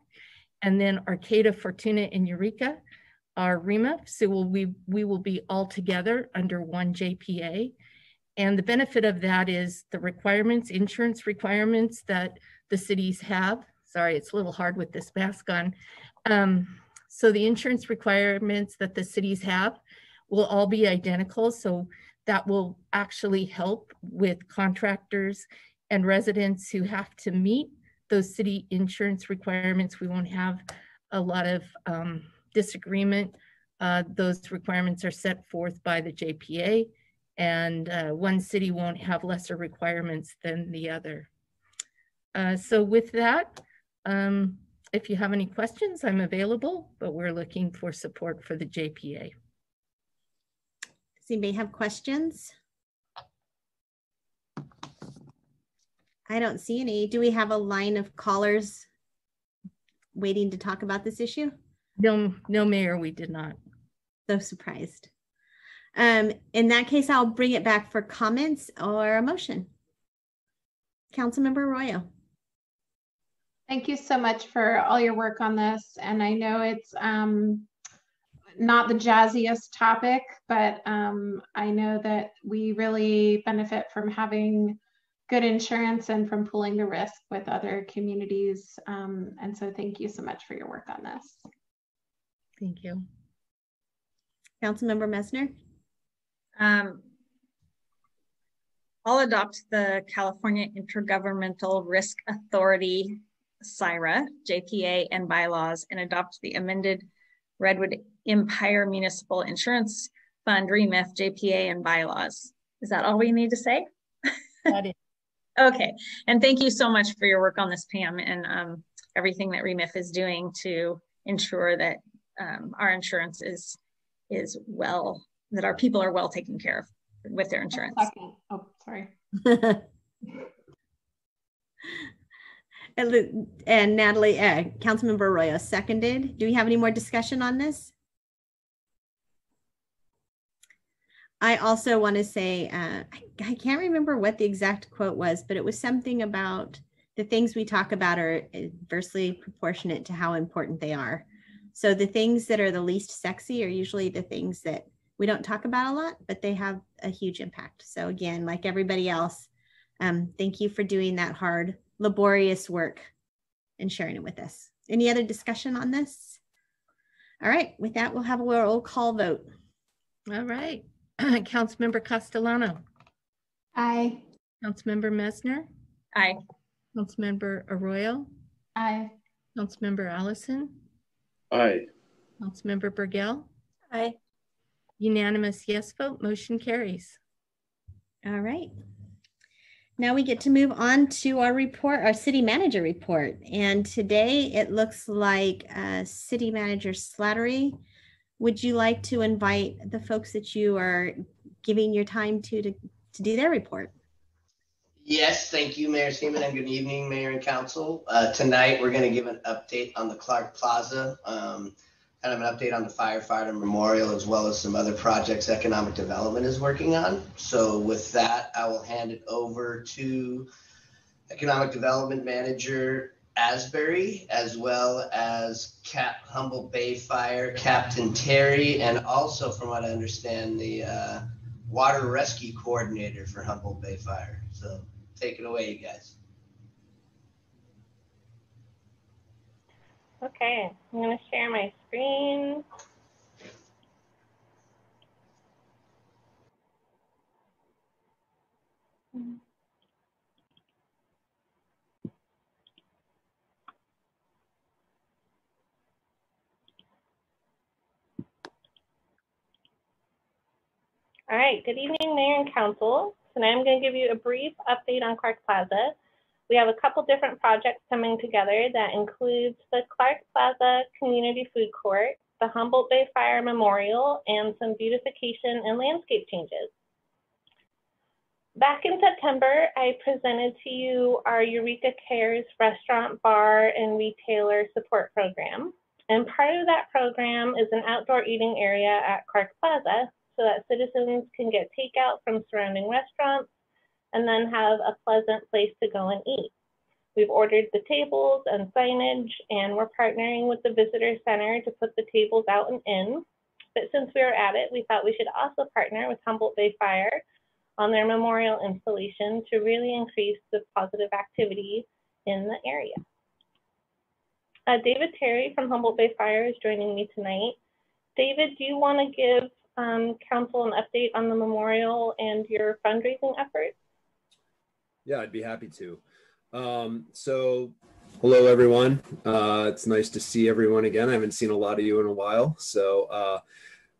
And then Arcata, Fortuna, and Eureka are REMIF. So we'll, we, we will be all together under one JPA. And the benefit of that is the requirements, insurance requirements that the cities have. Sorry, it's a little hard with this mask on. Um, so the insurance requirements that the cities have will all be identical. So that will actually help with contractors and residents who have to meet those city insurance requirements. We won't have a lot of um, disagreement. Uh, those requirements are set forth by the JPA and uh, one city won't have lesser requirements than the other. Uh, so with that, um, if you have any questions, I'm available, but we're looking for support for the JPA Does anybody have questions? I don't see any. Do we have a line of callers waiting to talk about this issue? No, no, Mayor, we did not. So surprised. Um, in that case, I'll bring it back for comments or a motion. Councilmember Arroyo. Thank you so much for all your work on this. And I know it's um, not the jazziest topic, but um, I know that we really benefit from having good insurance and from pooling the risk with other communities. Um, and so thank you so much for your work on this. Thank you. Councilmember Messner? Um, I'll adopt the California Intergovernmental Risk Authority, CIRA, JPA, and bylaws and adopt the amended Redwood Empire Municipal Insurance Fund, REMIF, JPA, and bylaws. Is that all we need to say? That is. okay. And thank you so much for your work on this, Pam, and um, everything that REMIF is doing to ensure that um, our insurance is is well, that our people are well taken care of with their insurance. Oh, sorry. and Natalie, uh, Councilmember Arroyo seconded. Do we have any more discussion on this? I also want to say, uh, I, I can't remember what the exact quote was, but it was something about the things we talk about are inversely proportionate to how important they are. So the things that are the least sexy are usually the things that we don't talk about a lot, but they have a huge impact. So again, like everybody else, um, thank you for doing that hard laborious work and sharing it with us. Any other discussion on this? All right, with that, we'll have a roll call vote. All right. Councilmember Castellano. Aye. Councilmember Messner. Aye. Councilmember Arroyo. Aye. Councilmember Allison. Aye. Councilmember Bergel. Aye. Unanimous yes vote, motion carries. All right. Now we get to move on to our report, our city manager report. And today it looks like uh, City Manager Slattery. Would you like to invite the folks that you are giving your time to to, to do their report? Yes, thank you, Mayor Seaman, and good evening, Mayor and Council. Uh, tonight, we're going to give an update on the Clark Plaza, um, kind of an update on the firefighter memorial, as well as some other projects economic development is working on. So with that, I will hand it over to Economic Development Manager Asbury, as well as Cap Humboldt Bay Fire Captain Terry, and also, from what I understand, the uh, Water Rescue Coordinator for Humboldt Bay Fire. So take it away, you guys. Okay, I'm going to share my screen. All right, good evening, Mayor and Council. Tonight I'm going to give you a brief update on Clark Plaza. We have a couple different projects coming together that includes the Clark Plaza Community Food Court, the Humboldt Bay Fire Memorial, and some beautification and landscape changes. Back in September, I presented to you our Eureka Cares restaurant, bar, and retailer support program. And part of that program is an outdoor eating area at Clark Plaza so that citizens can get takeout from surrounding restaurants and then have a pleasant place to go and eat. We've ordered the tables and signage, and we're partnering with the visitor center to put the tables out and in. But since we are at it, we thought we should also partner with Humboldt Bay Fire on their memorial installation to really increase the positive activity in the area. Uh, David Terry from Humboldt Bay Fire is joining me tonight. David, do you want to give um, council an update on the memorial and your fundraising efforts? Yeah, I'd be happy to. Um, so, hello everyone. Uh, it's nice to see everyone again. I haven't seen a lot of you in a while. So, uh,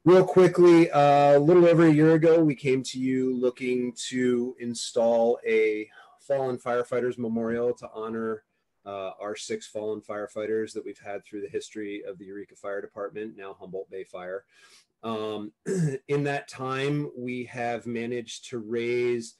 real quickly, uh, a little over a year ago, we came to you looking to install a fallen firefighters memorial to honor uh, our six fallen firefighters that we've had through the history of the Eureka Fire Department, now Humboldt Bay Fire. Um, in that time, we have managed to raise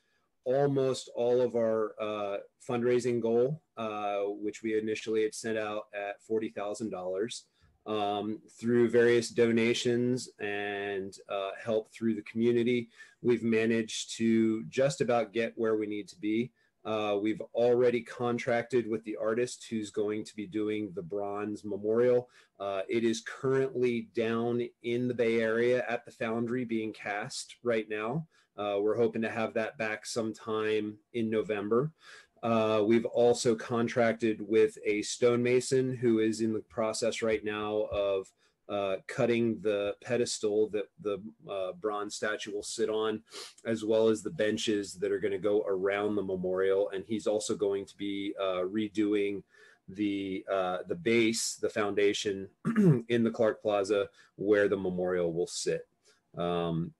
almost all of our uh, fundraising goal, uh, which we initially had set out at $40,000. Um, through various donations and uh, help through the community, we've managed to just about get where we need to be. Uh, we've already contracted with the artist who's going to be doing the bronze memorial. Uh, it is currently down in the Bay Area at the foundry being cast right now. Uh, we're hoping to have that back sometime in November. Uh, we've also contracted with a stonemason who is in the process right now of uh, cutting the pedestal that the uh, bronze statue will sit on, as well as the benches that are going to go around the memorial. And he's also going to be uh, redoing the uh, the base, the foundation in the Clark Plaza where the memorial will sit. Um,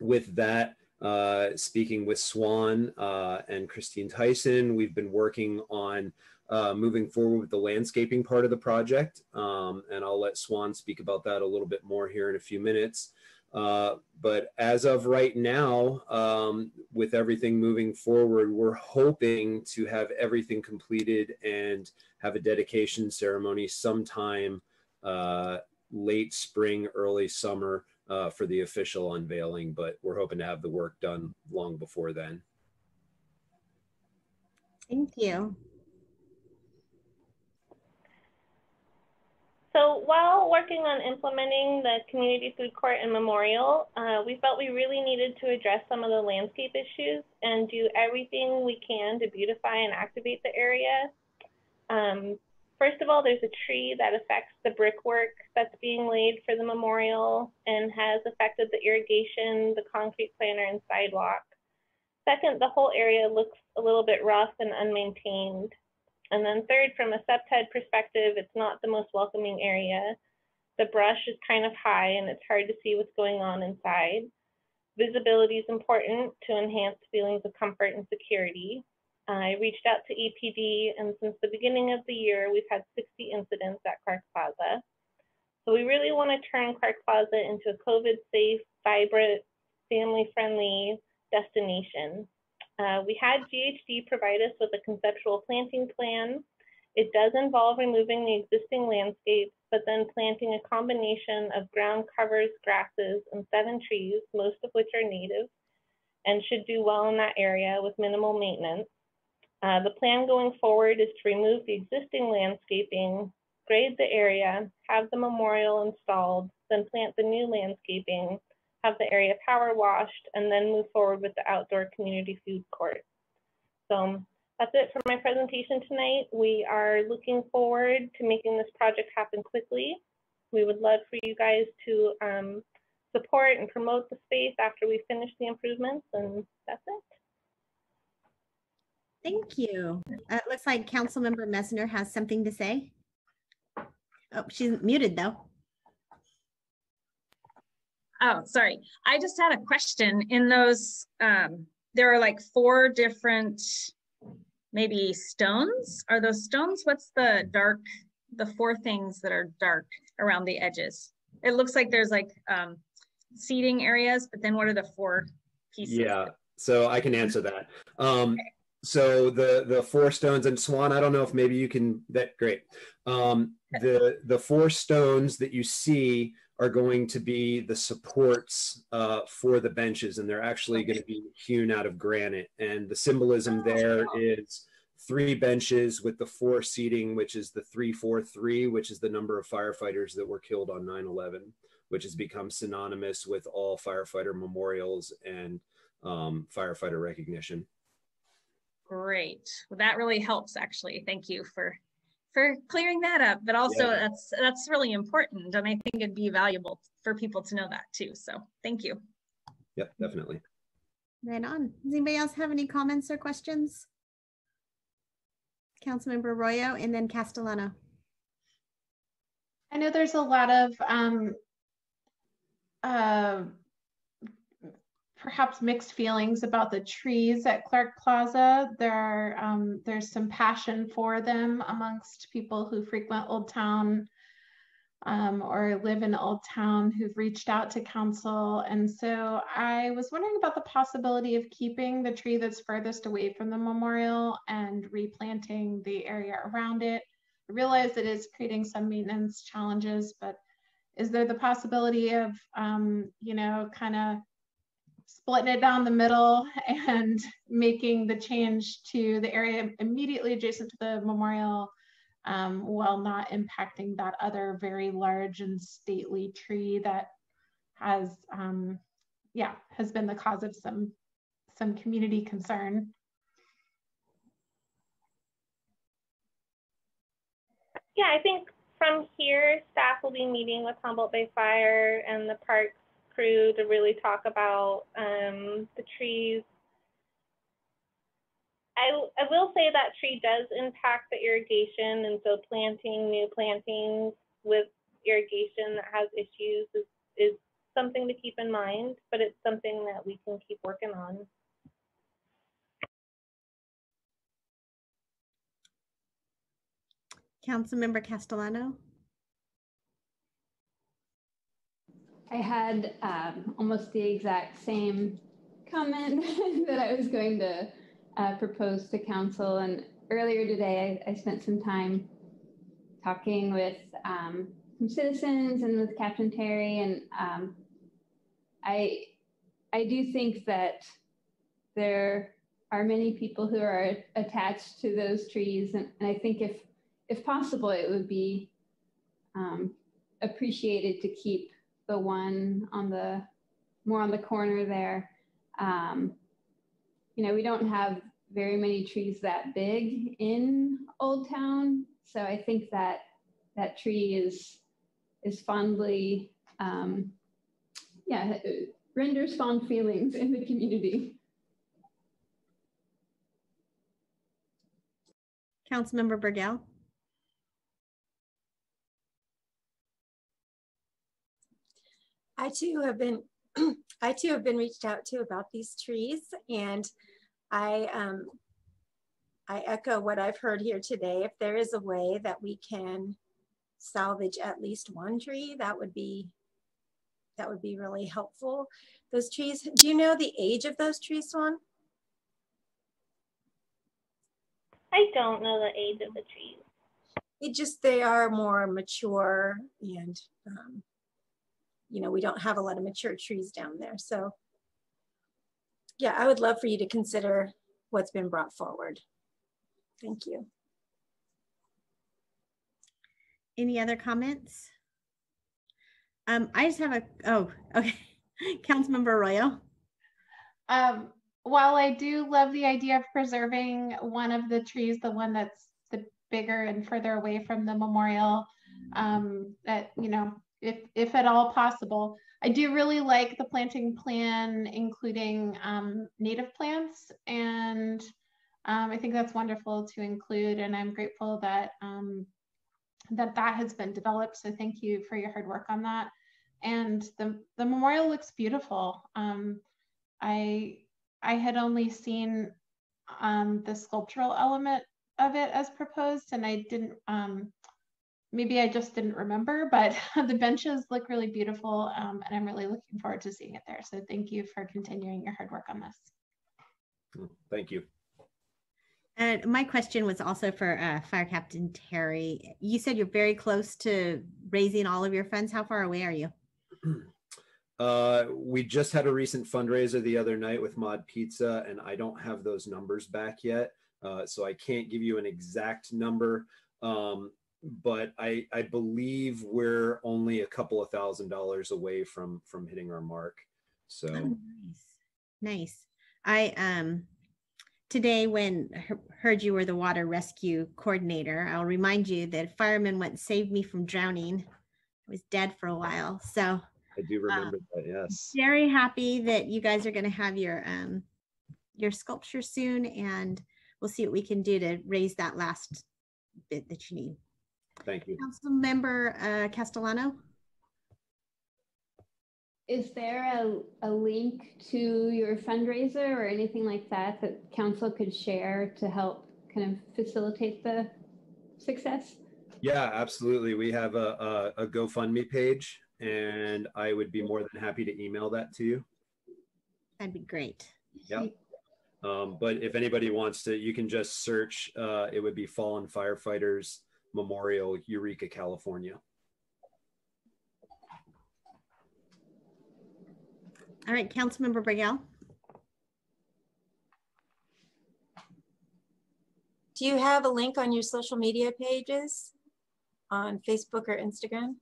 with that, uh, speaking with Swan and Christine Tyson, we've been working on uh, moving forward with the landscaping part of the project. Um, and I'll let Swan speak about that a little bit more here in a few minutes. Uh, but as of right now, um, with everything moving forward, we're hoping to have everything completed and have a dedication ceremony sometime uh, late spring, early summer uh, for the official unveiling. But we're hoping to have the work done long before then. Thank you. So while working on implementing the community food court and memorial, uh, we felt we really needed to address some of the landscape issues and do everything we can to beautify and activate the area. Um, first of all, there's a tree that affects the brickwork that's being laid for the memorial and has affected the irrigation, the concrete planter, and sidewalk. Second, the whole area looks a little bit rough and unmaintained. And then third, from a CPTED perspective, it's not the most welcoming area. The brush is kind of high and it's hard to see what's going on inside. Visibility is important to enhance feelings of comfort and security. I reached out to EPD, and since the beginning of the year, we've had 60 incidents at Clark Plaza. So we really want to turn Clark Plaza into a COVID-safe, vibrant, family-friendly destination. Uh, we had GHD provide us with a conceptual planting plan. It does involve removing the existing landscape, but then planting a combination of ground covers, grasses, and seven trees, most of which are native and should do well in that area with minimal maintenance. Uh, the plan going forward is to remove the existing landscaping, grade the area, have the memorial installed, then plant the new landscaping, have the area power washed, and then move forward with the outdoor community food court. So that's it for my presentation tonight. We are looking forward to making this project happen quickly. We would love for you guys to um, support and promote the space after we finish the improvements, and that's it. Thank you. Uh, it looks like Councilmember Messner has something to say. Oh, she's muted though. Oh, sorry. I just had a question. In those, um, there are like four different, maybe stones. Are those stones? What's the dark, the four things that are dark around the edges? It looks like there's like um, seating areas, but then what are the four pieces? Yeah, so I can answer that. Um, okay. So the the four stones and Swan, I don't know if maybe you can. That great. Um, the the four stones that you see are going to be the supports uh, for the benches, and they're actually going to be hewn out of granite. And the symbolism there is three benches with the four seating, which is the 343, which is the number of firefighters that were killed on 9 11, which has become synonymous with all firefighter memorials and um, firefighter recognition. Great. Well, that really helps actually. Thank you for for clearing that up. But also yeah. that's that's really important. And I think it'd be valuable for people to know that too. So thank you. Yep, definitely. Right on. Does anybody else have any comments or questions? Councilmember Arroyo and then Castellano. I know there's a lot of um, uh, perhaps mixed feelings about the trees at Clark Plaza. There, um, there's some passion for them amongst people who frequent Old Town um, or live in Old Town who've reached out to council. And so I was wondering about the possibility of keeping the tree that's furthest away from the memorial and replanting the area around it. I realize it is creating some maintenance challenges, but is there the possibility of, um, you know, kind of splitting it down the middle and making the change to the area immediately adjacent to the memorial um, while not impacting that other very large and stately tree that has, um, yeah, has been the cause of some, some community concern. Yeah, I think from here, staff will be meeting with Humboldt Bay Fire and the parks crew to really talk about um, the trees. I, I will say that tree does impact the irrigation, and so planting new plantings with irrigation that has issues is, is something to keep in mind, but it's something that we can keep working on. Councilmember Castellano. I had um, almost the exact same comment that I was going to uh, propose to council. And earlier today, I, I spent some time talking with um, some citizens and with Captain Terry. And um, I, I do think that there are many people who are attached to those trees. And, and I think if, if possible, it would be um, appreciated to keep the one on the more on the corner there. Um, you know, we don't have very many trees that big in Old Town, so I think that that tree is is fondly, um, yeah, renders fond feelings in the community. Councilmember Bergel. I too have been I too have been reached out to about these trees and I um, I echo what I've heard here today. If there is a way that we can salvage at least one tree, that would be that would be really helpful. Those trees, do you know the age of those trees, Swan? I don't know the age of the trees. It just, they are more mature and, um, you know, we don't have a lot of mature trees down there. So yeah, I would love for you to consider what's been brought forward. Thank you. Any other comments? Um, I just have a, oh, okay. Councilmember Arroyo. Um, while I do love the idea of preserving one of the trees, the one that's the bigger and further away from the memorial, um, that, you know, if, if at all possible, I do really like the planting plan, including um, native plants. And um, I think that's wonderful to include. And I'm grateful that um, that that has been developed. So thank you for your hard work on that. And the, the memorial looks beautiful. Um, I I had only seen um, the sculptural element of it as proposed, and I didn't. Um, maybe I just didn't remember, but the benches look really beautiful, um, and I'm really looking forward to seeing it there. So thank you for continuing your hard work on this. Thank you. And my question was also for uh, Fire Captain Terry. You said you're very close to raising all of your funds. How far away are you? Uh, we just had a recent fundraiser the other night with Mod Pizza, and I don't have those numbers back yet, uh, so I can't give you an exact number. Um, but I, I believe we're only a couple of thousand dollars away from from hitting our mark. So Oh, nice, nice. I um today when he- heard you were the water rescue coordinator, I'll remind you that went and saved me from drowning. I was dead for a while, so I do remember that. Yes. very happy that you guys are going to have your um your sculpture soon, and we'll see what we can do to raise that last bit that you need. Thank you. Councilmember uh, Castellano. Is there a, a link to your fundraiser or anything like that that council could share to help kind of facilitate the success? Yeah, absolutely. We have a, a, a GoFundMe page, and I would be more than happy to email that to you. That'd be great. Yeah. Um, but if anybody wants to, you can just search. Uh, it would be Fallen Firefighters Memorial, Eureka, California. All right, Councilmember Bergel. Do you have a link on your social media pages on Facebook or Instagram?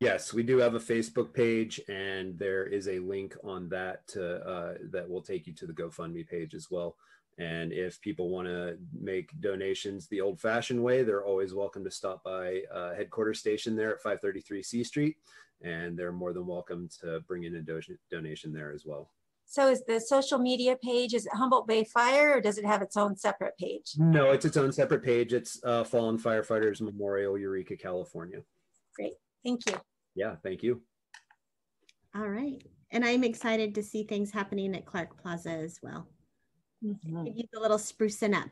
Yes, we do have a Facebook page, and there is a link on that to, uh, that will take you to the GoFundMe page as well. And if people want to make donations the old-fashioned way, they're always welcome to stop by uh, headquarters station there at 533 C Street, and they're more than welcome to bring in a do- donation there as well. So is the social media page, is it Humboldt Bay Fire or does it have its own separate page? No, it's its own separate page. It's uh, Fallen Firefighters Memorial, Eureka, California. Great, thank you. Yeah, thank you. All right. And I'm excited to see things happening at Clark Plaza as well. Give you the little sprucing up.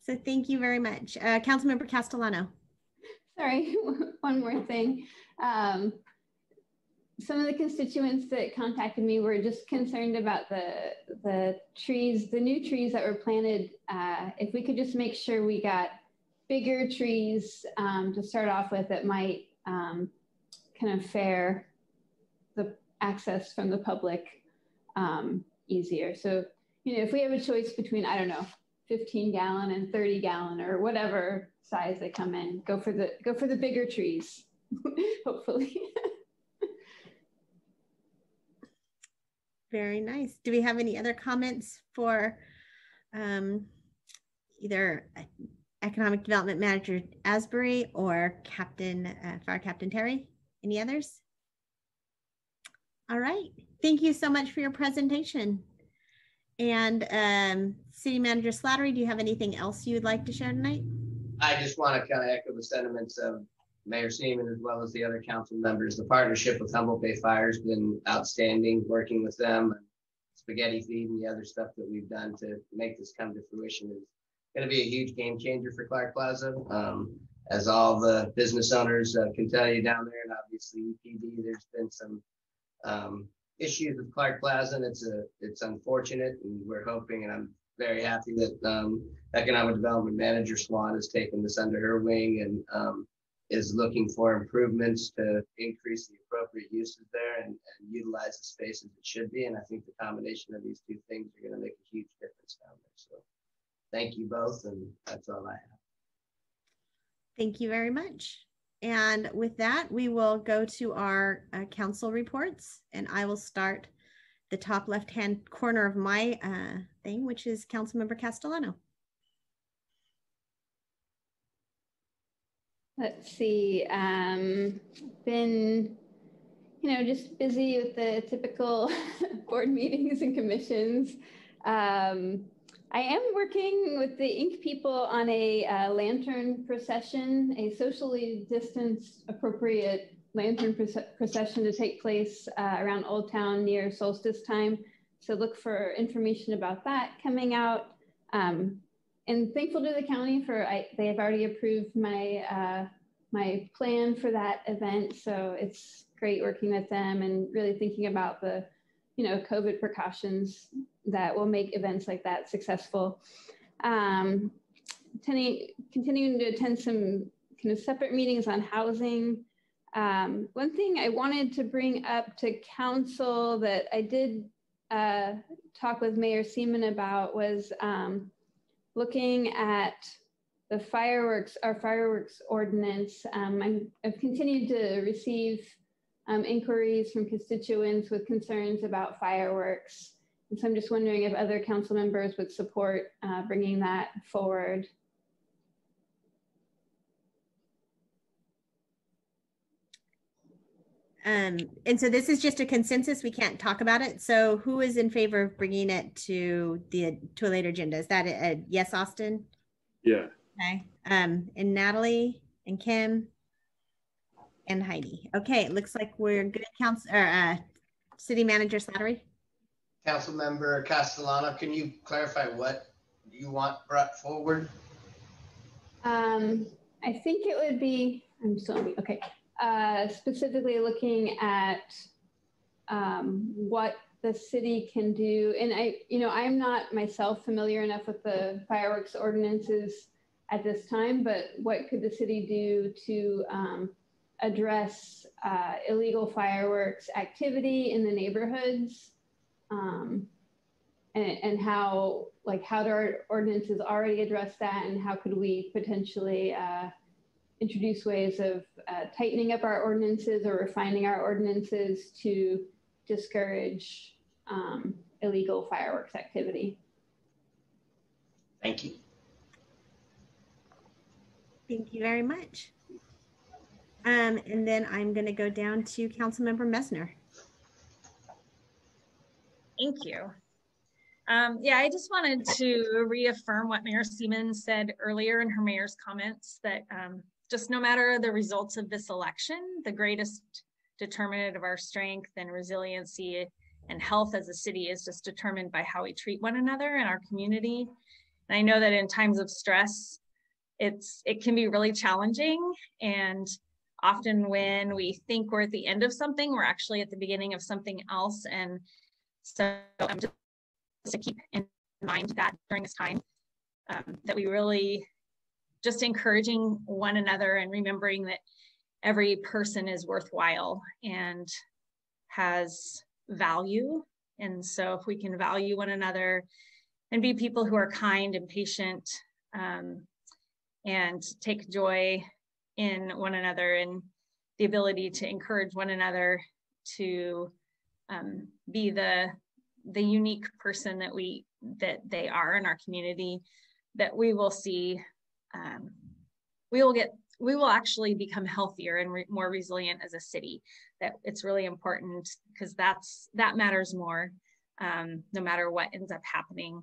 So thank you very much. Uh, Councilmember Castellano. Sorry, one more thing. Um, some of the constituents that contacted me were just concerned about the the trees, the new trees that were planted. Uh, if we could just make sure we got bigger trees um, to start off with, that might um, kind of fare the access from the public um, easier. So, you know, if we have a choice between, I don't know, 15 gallon and 30 gallon or whatever size they come in, go for the go for the bigger trees, hopefully. Very nice. Do we have any other comments for um, either Economic Development Manager Asbury or Captain, uh, Fire Captain Terry? Any others? All right. Thank you so much for your presentation. And um, City Manager Slattery, do you have anything else you would like to share tonight? I just want to kind of echo the sentiments of Mayor Seaman as well as the other council members. The partnership with Humboldt Bay Fire has been outstanding, working with them. spaghetti feed and the other stuff that we've done to make this come to fruition is going to be a huge game changer for Clark Plaza. Um, as all the business owners uh, can tell you down there, and obviously EPD, there's been some um, issues with Clark Plaza, and it's a it's unfortunate, and we're hoping, and I'm very happy that um, Economic Development Manager Swan has taken this under her wing and um, is looking for improvements to increase the appropriate uses there and, and utilize the space as it should be. And I think the combination of these two things are going to make a huge difference down there. So thank you both, and that's all I have. Thank you very much. And with that, we will go to our uh, council reports, and I will start the top left-hand corner of my uh, thing, which is Councilmember Castellano. Let's see. Um, been, you know, just busy with the typical board meetings and commissions. Um, I am working with the Ink people on a uh, lantern procession, a socially distanced, appropriate lantern procession to take place uh, around Old Town near solstice time. So look for information about that coming out. Um, and thankful to the county for I, they have already approved my uh, my plan for that event. So it's great working with them and really thinking about the you know COVID precautions that will make events like that successful. Um, continuing to attend some kind of separate meetings on housing. Um, one thing I wanted to bring up to council that I did uh, talk with Mayor Seaman about was um, looking at the fireworks, our fireworks ordinance. Um, i have continued to receive um, inquiries from constituents with concerns about fireworks. And so I'm just wondering if other council members would support uh, bringing that forward. Um, and so this is just a consensus. We can't talk about it. So who is in favor of bringing it to the to a later agenda? Is that a, a yes, Austin? Yeah. Okay. Um, and Natalie and Kim and Heidi. Okay, it looks like we're good. Council or uh, City Manager Slattery. Council Member Castellano, can you clarify what you want brought forward? Um, I think it would be. I'm still okay. Uh, specifically looking at um, what the city can do. And I, you know, I'm not myself familiar enough with the fireworks ordinances at this time, but what could the city do to um, address uh, illegal fireworks activity in the neighborhoods? Um, and, and how, like, how do our ordinances already address that? And how could we potentially uh, introduce ways of uh, tightening up our ordinances or refining our ordinances to discourage um, illegal fireworks activity. Thank you. Thank you very much. Um, and then I'm going to go down to Councilmember Messner. Thank you. Um, yeah, I just wanted to reaffirm what Mayor Seaman said earlier in her mayor's comments that um, just no matter the results of this election, the greatest determinant of our strength and resiliency and health as a city is just determined by how we treat one another and our community. And I know that in times of stress, it's it can be really challenging and often when we think we're at the end of something, we're actually at the beginning of something else. And so um, just to keep in mind that during this time, um, that we really just encouraging one another and remembering that every person is worthwhile and has value. And so if we can value one another and be people who are kind and patient um, and take joy in one another and the ability to encourage one another to um, be the the unique person that we that they are in our community that we will see um, we will get we will actually become healthier and re more resilient as a city. That it's really important because that's that matters more um, no matter what ends up happening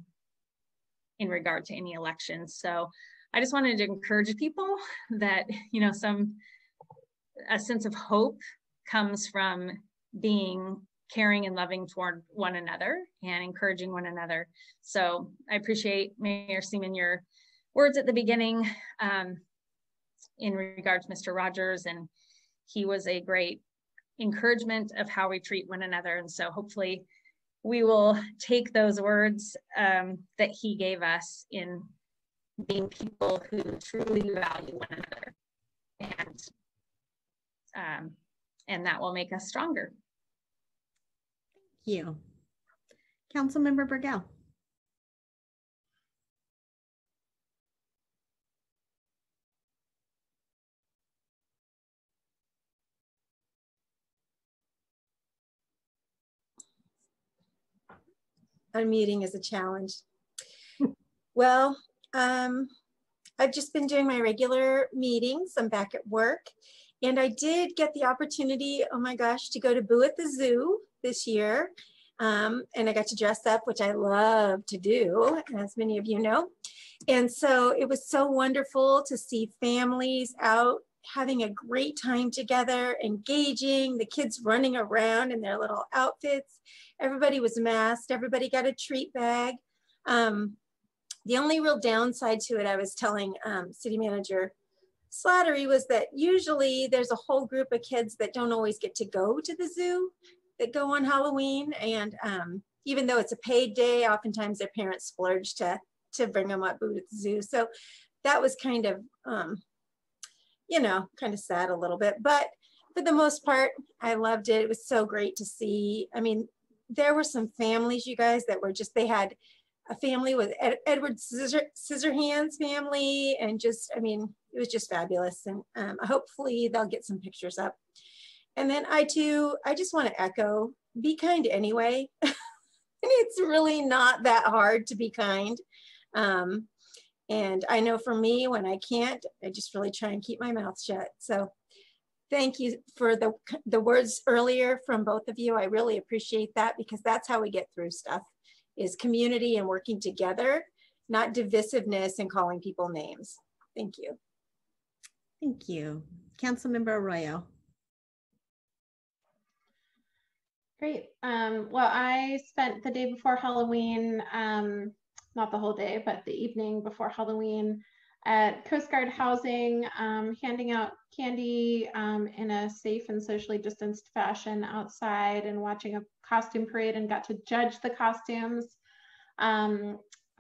in regard to any elections. So i just wanted to encourage people that you know some a sense of hope comes from being caring and loving toward one another and encouraging one another. So I appreciate Mayor Seaman your words at the beginning um, in regards to Mr. Rogers, and he was a great encouragement of how we treat one another. And so hopefully we will take those words um, that he gave us in being people who truly value one another. And, um, and that will make us stronger. You. Councilmember Bergel. unmuting is a challenge. well, um, I've just been doing my regular meetings. I'm back at work. And I did get the opportunity, oh my gosh, to go to Boo at the Zoo this year. Um, and I got to dress up, which I love to do, as many of you know. And so it was so wonderful to see families out having a great time together, engaging, the kids running around in their little outfits. Everybody was masked, everybody got a treat bag. Um, the only real downside to it, I was telling um, city manager Slattery was that usually there's a whole group of kids that don't always get to go to the zoo that go on Halloween. And um, even though it's a paid day, oftentimes their parents splurge to, to bring them up to the zoo. So that was kind of, um, you know, kind of sad a little bit. But for the most part, I loved it. It was so great to see. I mean, there were some families, you guys, that were just, they had a family with Ed, Edward Scissor, Scissorhands family. And just, I mean, it was just fabulous. And um, hopefully they'll get some pictures up. And then I too, I just want to echo, be kind anyway. it's really not that hard to be kind. Um, and I know for me, when I can't, I just really try and keep my mouth shut. So thank you for the, the words earlier from both of you. I really appreciate that because that's how we get through stuff is community and working together, not divisiveness and calling people names. Thank you. Thank you. Councilmember Arroyo. Great. Um, well, I spent the day before Halloween, um, not the whole day, but the evening before Halloween at Coast Guard housing, um, handing out candy um, in a safe and socially distanced fashion outside and watching a costume parade and got to judge the costumes um,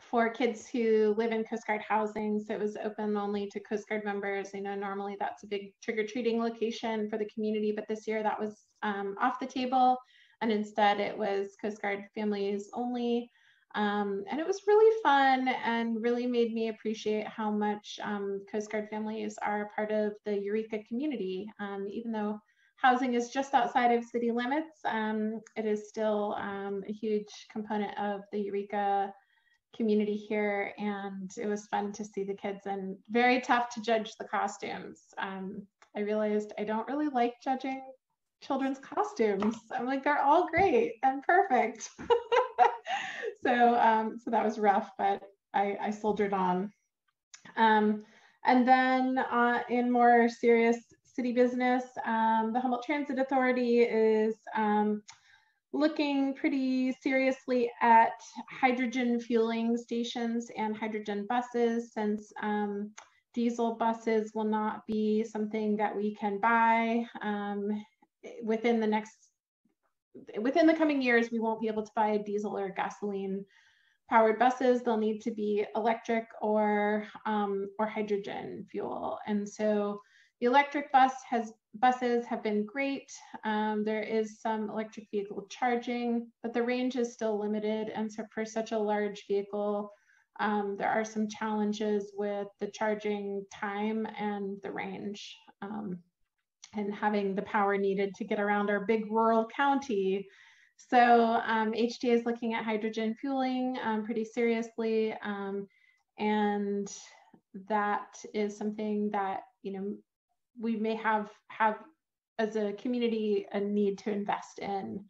for kids who live in Coast Guard housing. So it was open only to Coast Guard members. I know normally that's a big trick-or-treating location for the community, but this year that was um, off the table. And instead it was Coast Guard families only. Um, and it was really fun and really made me appreciate how much um, Coast Guard families are a part of the Eureka community. Um, even though housing is just outside of city limits, um, it is still um, a huge component of the Eureka community here. And it was fun to see the kids and very tough to judge the costumes. Um, I realized I don't really like judging children's costumes. I'm like, they're all great and perfect. so um, so that was rough, but I, I soldiered on. Um, and then uh, in more serious city business, um, the Humboldt Transit Authority is um, looking pretty seriously at hydrogen fueling stations and hydrogen buses since um, diesel buses will not be something that we can buy um, within the next within the coming years, we won't be able to buy diesel or gasoline powered buses. They'll need to be electric or um, or hydrogen fuel. And so the electric bus has buses have been great. Um, there is some electric vehicle charging, but the range is still limited. And so for such a large vehicle, um, there are some challenges with the charging time and the range. Um, and having the power needed to get around our big rural county. So um, HTA is looking at hydrogen fueling um, pretty seriously. Um, and that is something that, you know, we may have, have as a community a need to invest in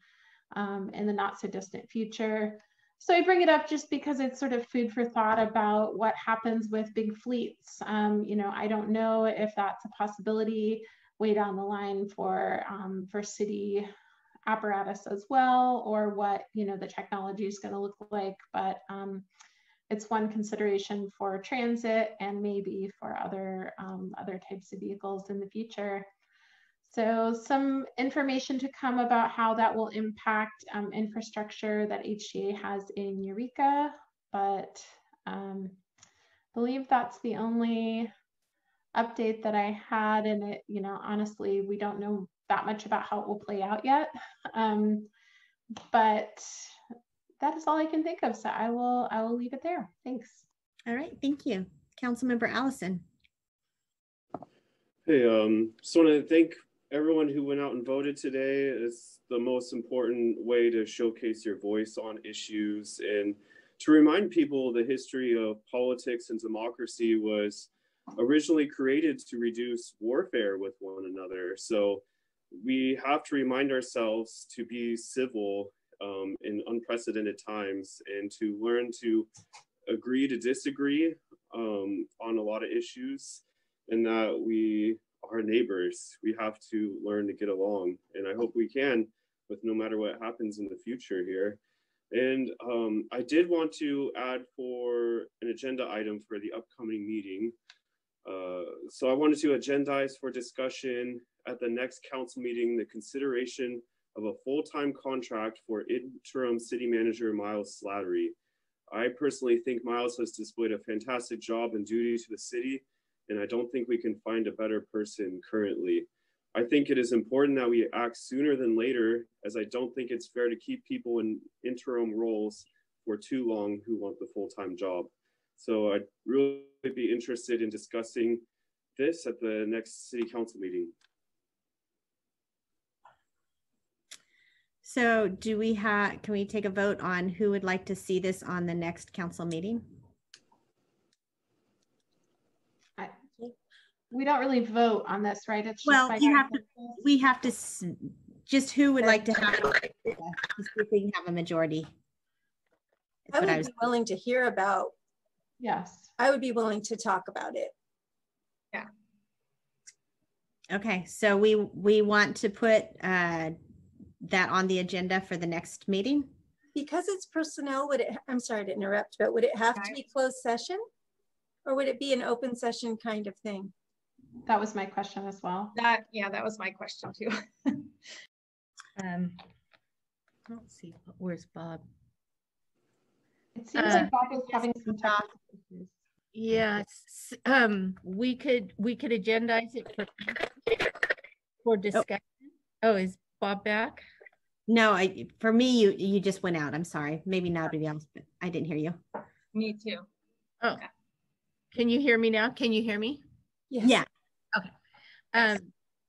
um, in the not so distant future. So I bring it up just because it's sort of food for thought about what happens with big fleets. Um, you know, I don't know if that's a possibility way down the line for um, for city apparatus as well, or what you know the technology is going to look like. But um, it's one consideration for transit and maybe for other um, other types of vehicles in the future. So some information to come about how that will impact um, infrastructure that HTA has in Eureka, but um, believe that's the only update that I had. And it, you know, honestly, we don't know that much about how it will play out yet. Um, but that is all I can think of. So I will, I will leave it there. Thanks. All right, thank you. Councilmember Allison. Hey, um, just want to thank everyone who went out and voted today. It's the most important way to showcase your voice on issues and to remind people the history of politics and democracy was originally created to reduce warfare with one another. So we have to remind ourselves to be civil um, in unprecedented times and to learn to agree to disagree um, on a lot of issues and that we are neighbors. We have to learn to get along. And I hope we can with no matter what happens in the future here. And um, I did want to add for an agenda item for the upcoming meeting. Uh, so I wanted to agendize for discussion at the next council meeting the consideration of a full-time contract for interim city manager Miles Slattery. I personally think Miles has displayed a fantastic job and duty to the city, and I don't think we can find a better person currently. I think it is important that we act sooner than later, as I don't think it's fair to keep people in interim roles for too long who want the full-time job. So I'd really be interested in discussing this at the next city council meeting. So do we have, can we take a vote on who would like to see this on the next council meeting? We don't really vote on this, right? It's just Well, you have to, we have to, just who would like to have, it, to see if we can have a majority. I what I would was- be willing to hear about, Yes. I would be willing to talk about it. Yeah. Okay, so we, we want to put uh, that on the agenda for the next meeting? Because it's personnel, would it, I'm sorry to interrupt, but would it have to be closed session? Or would it be an open session kind of thing? That was my question as well. That, yeah, that was my question too. Um, let's see, where's Bob? It seems Uh, like Bob is having some technical issues. Yes, um, we could, we could agendize it for, for discussion. Oh, is Bob back? No, I, for me, you, you just went out. I'm sorry. Maybe nobody else, but I didn't hear you. Me too. Oh, can you hear me now? Can you hear me? Yeah. Okay. Um,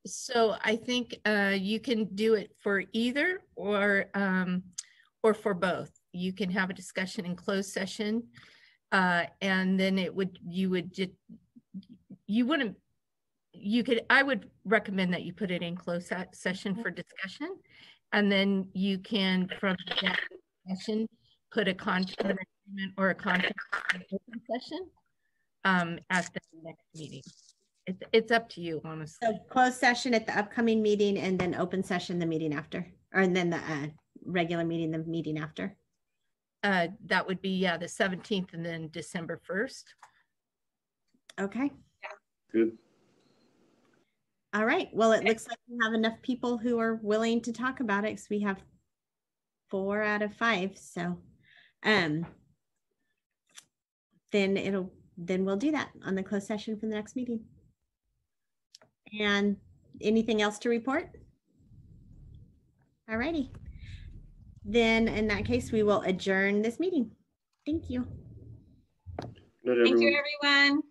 so I think, uh, you can do it for either or, um, or for both. You can have a discussion in closed session. Uh, and then it would, you would just, you wouldn't, you could, I would recommend that you put it in closed session for discussion. And then you can, from that session, put a contract agreement or a contract open session um, at the next meeting. It's, it's up to you, honestly. So closed session at the upcoming meeting and then open session the meeting after, or and then the uh, regular meeting, the meeting after. Uh, that would be, yeah, the 17th and then December 1st. Okay. Good. All right. Well, it looks like we have enough people who are willing to talk about it because we have four out of five. So, um, then it'll, then we'll do that on the closed session for the next meeting. And anything else to report? All righty. Then in that case, we will adjourn this meeting. Thank you. Thank you, everyone.